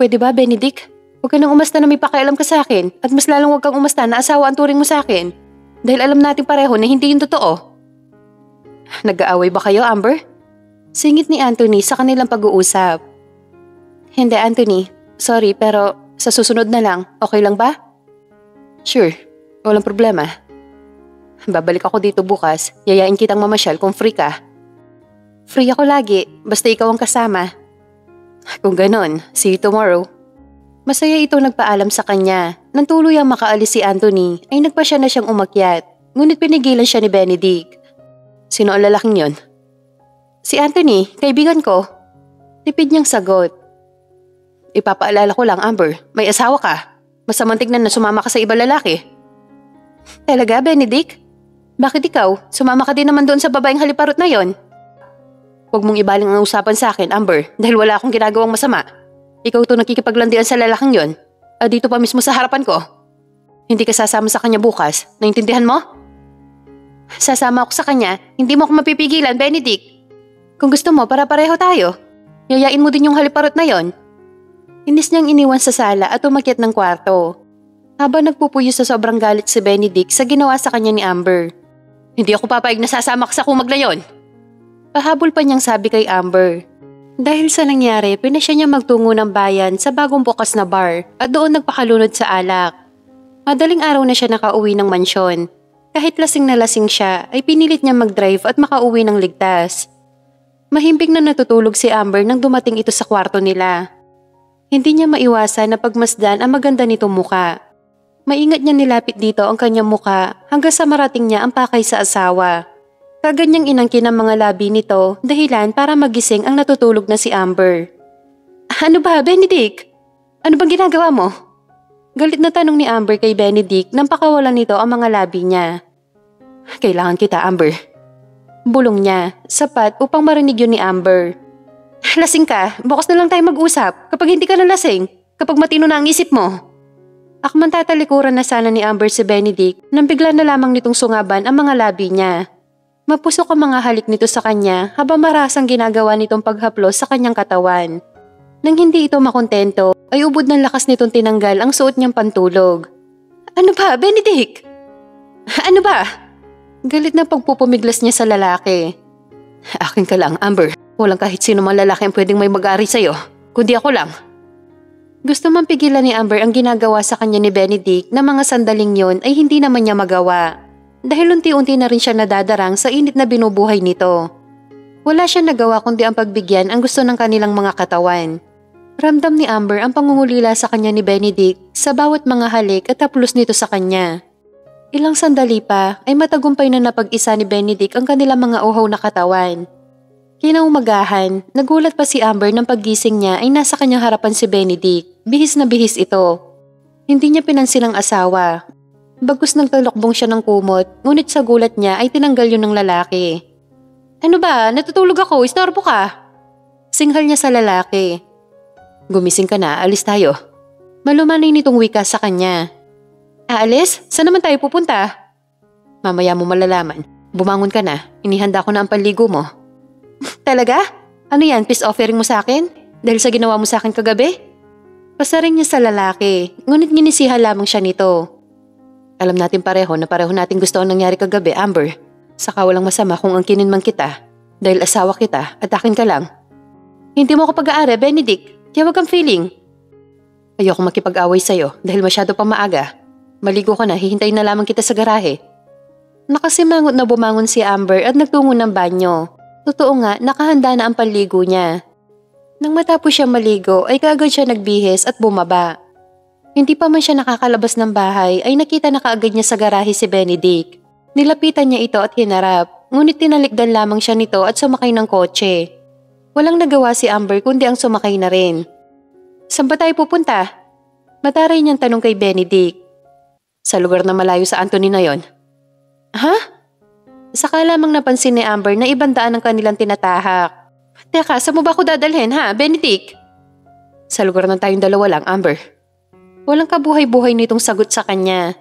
Speaker 1: Pwede ba, Benedict? Huwag ka nang umasta na may pakialam ka sa akin at mas lalong huwag kang umasta na asawa ang turing mo sa akin. Dahil alam natin pareho na hindi yun totoo. Nag-aaway ba kayo, Amber? Singit ni Anthony sa kanilang pag-uusap. Hindi, Anthony. Sorry, pero sa susunod na lang, okay lang ba? Sure, walang problema. Babalik ako dito bukas, yayain kitang mamasyal kung free ka. Free ako lagi, basta ikaw ang kasama. Kung ganon, see you tomorrow. Masaya itong nagpaalam sa kanya. Nang tuluyang makaalis si Anthony, ay nagpa siya na siyang umakyat. Ngunit pinigilan siya ni Benedict. Sino ang lalaking yon? Si Anthony, kaibigan ko. Tipid niyang sagot. Ipapaalala ko lang, Amber, may asawa ka. Masamang tignan na sumama ka sa iba lalaki. Talaga, Benedict? Bakit ikaw? Sumama ka din naman doon sa babaeng haliparot na yon? Huwag mong ibaling ang usapan sa akin, Amber, dahil wala akong ginagawang masama. Ikaw to nakikipaglandian sa lalaking yon. Ah, dito pa mismo sa harapan ko. Hindi ka sasama sa kanya bukas. Naintindihan mo? Sasama ako sa kanya. Hindi mo ako mapipigilan, Benedict. Kung gusto mo, para pareho tayo. Yayain mo din yung haliparot na yon. Inis niyang iniwan sa sala at umakyat ng kwarto. Habang nagpupuyo sa sobrang galit si Benedict sa ginawa sa kanya ni Amber. Hindi ako papayag na sasama ka sa kumag na yon. Pahabol pa niyang sabi kay Amber. Dahil sa nangyari, pinasya niya magtungo ng bayan sa bagong bukas na bar at doon nagpakalunod sa alak. Madaling araw na siya nakauwi ng mansyon. Kahit lasing na lasing siya, ay pinilit niya mag-drive at makauwi ng ligtas. Mahimbing na natutulog si Amber nang dumating ito sa kwarto nila. Hindi niya maiwasan na pagmasdan ang maganda nitong muka. Maingat niya nilapit dito ang kanyang muka hanggang sa marating niya ang pakay sa asawa. Kaganyang inangkin ang mga labi nito dahilan para magising ang natutulog na si Amber. Ano ba, Benedict? Ano bang ginagawa mo? Galit na tanong ni Amber kay Benedict nang pakawalan nito ang mga labi niya. Kailangan kita, Amber. Bulong niya, sapat upang marinig yun ni Amber. Lasing ka, bukas na lang tayo mag-usap kapag hindi ka na lasing, kapag matino na ang isip mo. Akman tatalikuran na sana ni Amber si Benedict nang bigla na lamang nitong sungaban ang mga labi niya. Mapusok ang mga halik nito sa kanya habang marasang ginagawa nitong paghaplos sa kanyang katawan. Nang hindi ito makontento, ay ubod ng lakas nitong tinanggal ang suot niyang pantulog. Ano ba, Benedict? Ano ba? Galit na pagpupumiglas niya sa lalaki. Akin ka lang, Amber. Walang kahit sino mang lalaki ang pwedeng may mag-ari sa'yo, kundi ako lang. Gusto man pigilan ni Amber ang ginagawa sa kanya ni Benedict na mga sandaling yon ay hindi naman niya magawa dahil unti-unti na rin siya nadadarang sa init na binubuhay nito. Wala siya nagawa kundi ang pagbigyan ang gusto ng kanilang mga katawan. Ramdam ni Amber ang pangungulila sa kanya ni Benedict sa bawat mga halik at haplos nito sa kanya. Ilang sandali pa ay matagumpay na napag-isa ni Benedict ang kanilang mga uhaw na katawan. Kinaumagahan, nagulat pa si Amber nang paggising niya ay nasa kanyang harapan si Benedict. Bihis na bihis ito. Hindi niya pinansin ang asawa Bagkus nagtalokbong siya ng kumot, ngunit sa gulat niya ay tinanggal yun ng lalaki. Ano ba? Natutulog ako, istorbo ka. Singhal niya sa lalaki. Gumising ka na, alis tayo. Malumanay nitong wika sa kanya. Aalis? Saan naman tayo pupunta? Mamaya mo malalaman. Bumangon ka na, inihanda ko na ang panligo mo. Talaga? Ano yan, peace offering mo sa akin? Dahil sa ginawa mo sa akin kagabi? Pasaring niya sa lalaki, ngunit ginisihan lamang siya nito. Alam natin pareho na pareho natin gusto ang nangyari kagabi, Amber. Saka walang masama kung angkinin man kita. Dahil asawa kita at akin ka lang. Hindi mo ako pag-aari, Benedict. Kaya wag kang feeling. Ayoko makipag-away sa'yo dahil masyado pa maaga. Maligo ka na, hihintayin na lamang kita sa garahe. Nakasimangot na bumangon si Amber at nagtungo ng banyo. Totoo nga, nakahanda na ang panligo niya. Nang matapos siya maligo ay kaagad siya nagbihis at bumaba. Hindi pa man siya nakakalabas ng bahay ay nakita na kaagad niya sa garahe si Benedict. Nilapitan niya ito at hinarap, ngunit tinalikdan lamang siya nito at sumakay ng kotse. Walang nagawa si Amber kundi ang sumakay na rin. Saan ba tayo pupunta? Mataray niyang tanong kay Benedict. Sa lugar na malayo sa Anthony na yon. Ha? Saka lamang napansin ni Amber na ibang daan ang kanilang tinatahak. Teka, saan mo ba ako dadalhin ha, Benedict? Sa lugar ng tayong dalawa lang, Amber. Walang kabuhay-buhay nitong sagot sa kanya.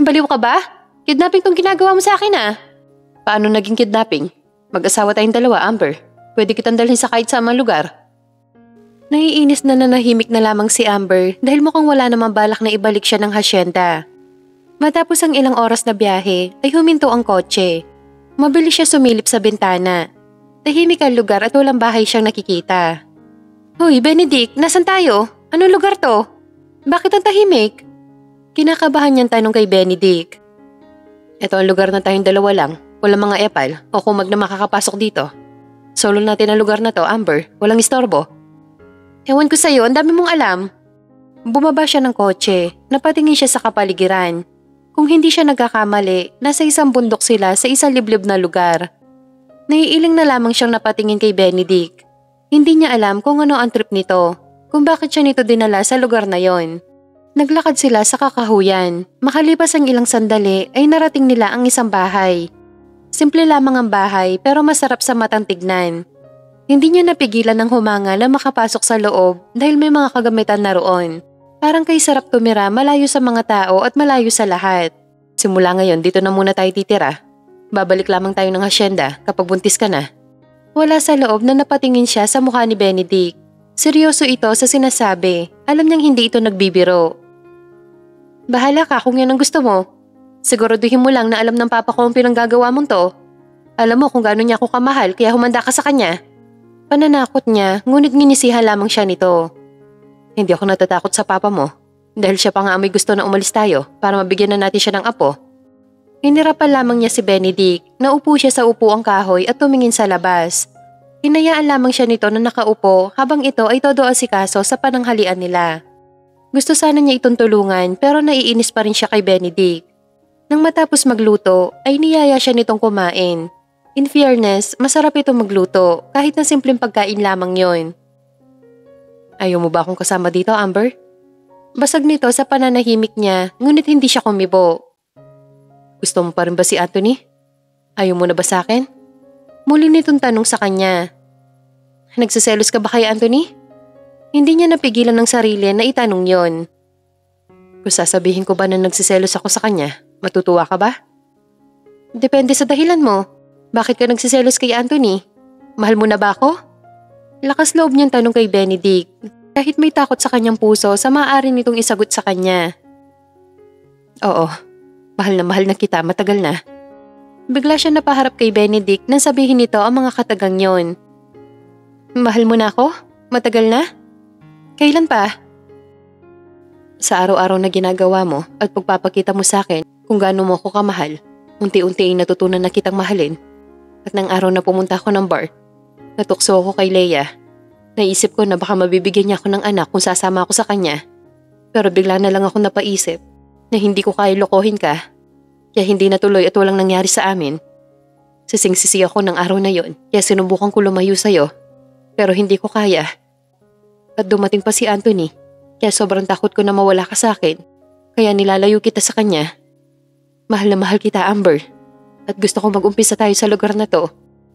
Speaker 1: Baliw ka ba? Kidnapping tong ginagawa mo sa akin ah. Paano naging kidnapping? Mag-asawa tayong dalawa, Amber. Pwede kitang dalhin sa kahit sa lugar. Naiinis na nanahimik na lamang si Amber dahil mukhang wala namang balak na ibalik siya ng hasyenda. Matapos ang ilang oras na biyahe ay huminto ang kotse. Mabilis siya sumilip sa bintana. Tahimik ang lugar at walang bahay siyang nakikita. Hoy, Benedict, nasan tayo? Anong lugar to? Bakit ang tahimik? Kinakabahan niyang tanong kay Benedict. Ito ang lugar na tayong dalawa lang. Walang mga epal o kung mag na makakapasok dito. Solo natin ang lugar na to, Amber. Walang istorbo. Ewan ko sa'yo, ang dami mong alam. Bumaba siya ng kotse, napatingin siya sa kapaligiran. Kung hindi siya nagkakamali, nasa isang bundok sila sa isang liblib na lugar. Naiiling na lamang siyang napatingin kay Benedict. Hindi niya alam kung ano ang trip nito, kung bakit siya nito dinala sa lugar na yon. Naglakad sila sa kakahuyan. Makalipas ang ilang sandali ay narating nila ang isang bahay. Simple lamang ang bahay pero masarap sa matang tignan. Hindi niya napigilan ng humanga na makapasok sa loob dahil may mga kagamitan na roon. Parang kay sarap tumira malayo sa mga tao at malayo sa lahat. Simula ngayon dito na muna tayo titira. Babalik lamang tayo ng hasyenda kapag buntis ka na. Wala sa loob na napatingin siya sa mukha ni Benedict. Seryoso ito sa sinasabi. Alam niyang hindi ito nagbibiro. Bahala ka kung yan ang gusto mo. Siguraduhin mo lang na alam ng papa ko ang pinanggagawa mong to. Alam mo kung gaano niya ako kamahal kaya humanda ka sa kanya. Pananakot niya, ngunit nginisiha lamang siya nito. Hindi ako natatakot sa papa mo. Dahil siya pa nga may gusto na umalis tayo para mabigyan na natin siya ng apo. Hinirapan lamang niya si Benedict. Naupo siya sa upuang kahoy at tumingin sa labas. Hinayaan lamang siya nito na nakaupo habang ito ay todo asikaso sa pananghalian nila. Gusto sana niya itong tulungan pero naiinis pa rin siya kay Benedict. Nang matapos magluto ay niyaya siya nitong kumain In fairness, masarap ito magluto kahit na simpleng pagkain lamang yon. Ayaw mo ba akong kasama dito, Amber? Basag nito sa pananahimik niya, ngunit hindi siya kumibo. Gusto mo pa rin ba si Anthony? Ayaw mo na ba sa akin? Muli nitong tanong sa kanya. Nagsiselos ka ba kay Anthony? Hindi niya napigilan ng sarili na itanong yon. Kung sasabihin ko ba na nagsiselos ako sa kanya, matutuwa ka ba? Depende sa dahilan mo. Bakit ka nagsiselos kay Anthony? Mahal mo na ba ako? Lakas loob niyang tanong kay Benedict. Kahit may takot sa kanyang puso sa maaari nitong isagot sa kanya. Oo, mahal na mahal na kita matagal na. Bigla siya napaharap kay Benedict nang sabihin nito ang mga katagang yon. Mahal mo na ako? Matagal na? Kailan pa? Sa araw-araw na ginagawa mo at pagpapakita mo sa akin kung gaano mo ako kamahal, unti-unti ay natutunan na kitang mahalin at nang araw na pumunta ako ng bar, natukso ako kay Leia. Naisip ko na baka mabibigyan niya ako ng anak kung sasama ako sa kanya. Pero bigla na lang ako napaisip na hindi ko kaya lokohin ka. Kaya hindi natuloy at walang nangyari sa amin. Sisingsisi ako ng araw na yon kaya sinubukan ko lumayo sa'yo. Pero hindi ko kaya. At dumating pa si Anthony kaya sobrang takot ko na mawala ka sa akin. Kaya nilalayo kita sa kanya. Mahal na mahal kita, Amber at gusto ko mag-umpisa tayo sa lugar na to.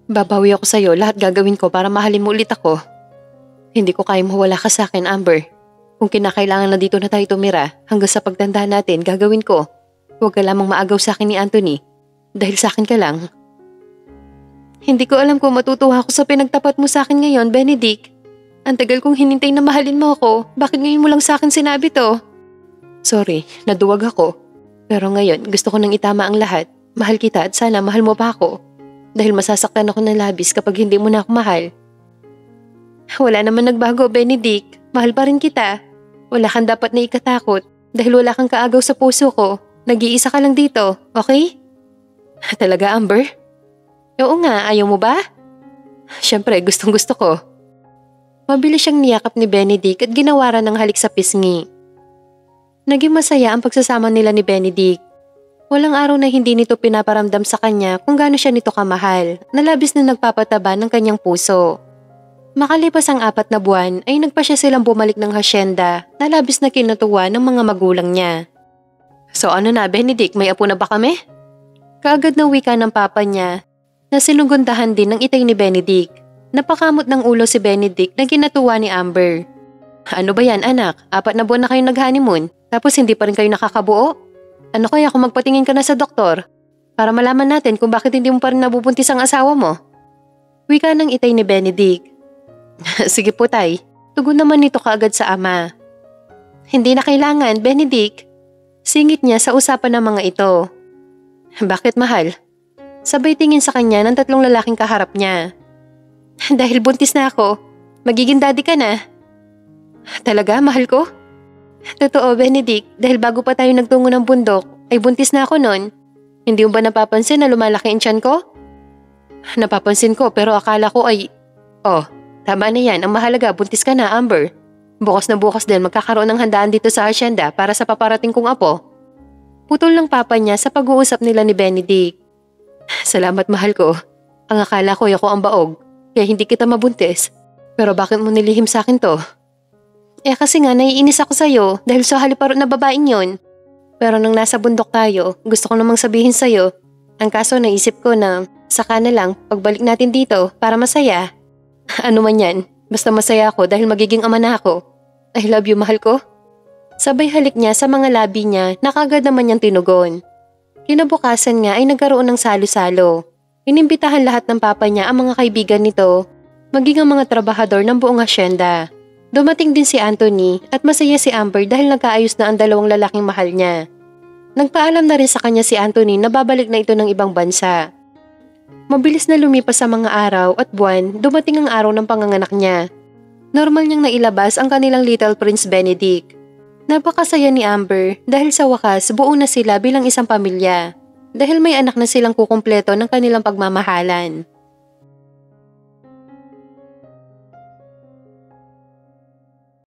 Speaker 1: Babawi ako sa'yo, lahat gagawin ko para mahalin mo ulit ako. Hindi ko kayang mawala ka sa akin, Amber. Kung kinakailangan na dito na tayo tumira, hanggang sa pagtanda natin, gagawin ko. Huwag ka lamang maagaw sa akin ni Anthony. Dahil sa akin ka lang. Hindi ko alam kung matutuwa ako sa pinagtapat mo sa akin ngayon, Benedict. Ang tagal kong hinintay na mahalin mo ako. Bakit ngayon mo lang sa akin sinabi to? Sorry, naduwag ako. Pero ngayon, gusto ko nang itama ang lahat. Mahal kita at sana mahal mo pa ako. Dahil masasaktan ako ng labis kapag hindi mo na ako mahal. Wala naman nagbago, Benedict. Mahal pa rin kita. Wala kang dapat na ikatakot dahil wala kang kaagaw sa puso ko. Nag-iisa ka lang dito, okay? Talaga, Amber? Oo nga, ayaw mo ba? Siyempre, gustong gusto ko. Mabilis siyang niyakap ni Benedict at ginawaran ng halik sa pisngi. Naging masaya ang pagsasama nila ni Benedict. Walang araw na hindi nito pinaparamdam sa kanya kung gaano siya nito kamahal, na labis na nagpapataba ng kanyang puso. Makalipas ang apat na buwan ay nagpa siya silang bumalik ng hasyenda na labis na kinatuwa ng mga magulang niya. So ano na Benedict, may apo na ba kami? Kaagad na wika ng papa niya na sinugundahan din ng itay ni Benedict. Napakamot ng ulo si Benedict na ginatuwa ni Amber. Ano ba yan anak? Apat na buwan na kayo nag-honeymoon tapos hindi pa rin kayo nakakabuo? Ano kaya kung magpatingin ka na sa doktor? Para malaman natin kung bakit hindi mo pa rin nabubuntis ang asawa mo. Wika ng itay ni Benedict. Sige po tay, tugon naman nito kaagad sa ama. Hindi na kailangan, Benedict. Singit niya sa usapan ng mga ito. Bakit mahal? Sabay tingin sa kanya ng tatlong lalaking kaharap niya. Dahil buntis na ako, magiging daddy ka na. Talaga, mahal ko? Totoo, Benedict, dahil bago pa tayo nagtungo ng bundok, ay buntis na ako noon. Hindi mo ba napapansin na lumalaki ang tiyan ko? Napapansin ko pero akala ko ay... Oh, tama na yan. Ang mahalaga, buntis ka na, Amber. Bukas na bukas din magkakaroon ng handaan dito sa asyenda para sa paparating kong apo. Putol ng papa niya sa pag-uusap nila ni Benedict. Salamat mahal ko. Ang akala ko ako ang baog, kaya hindi kita mabuntis. Pero bakit mo nilihim sa akin to? Eh kasi nga naiinis ako sa'yo dahil sa haliparot na babaeng yon. Pero nung nasa bundok tayo, gusto ko namang sabihin sa'yo. Ang kaso naisip ko na saka na lang pagbalik natin dito para masaya. Ano man yan, basta masaya ako dahil magiging ama na ako. I love you mahal ko. Sabay halik niya sa mga labi niya na kagad naman niyang tinugon. Kinabukasan nga ay nagkaroon ng salo-salo. Inimbitahan lahat ng papa niya ang mga kaibigan nito, maging ang mga trabahador ng buong asyenda. Dumating din si Anthony at masaya si Amber dahil nagkaayos na ang dalawang lalaking mahal niya. Nagpaalam na rin sa kanya si Anthony na babalik na ito ng ibang bansa. Mabilis na lumipas sa mga araw at buwan, dumating ang araw ng panganganak niya. Normal niyang nailabas ang kanilang little prince Benedict. Napakasaya ni Amber dahil sa wakas buo na sila bilang isang pamilya. Dahil may anak na silang kukumpleto ng kanilang pagmamahalan.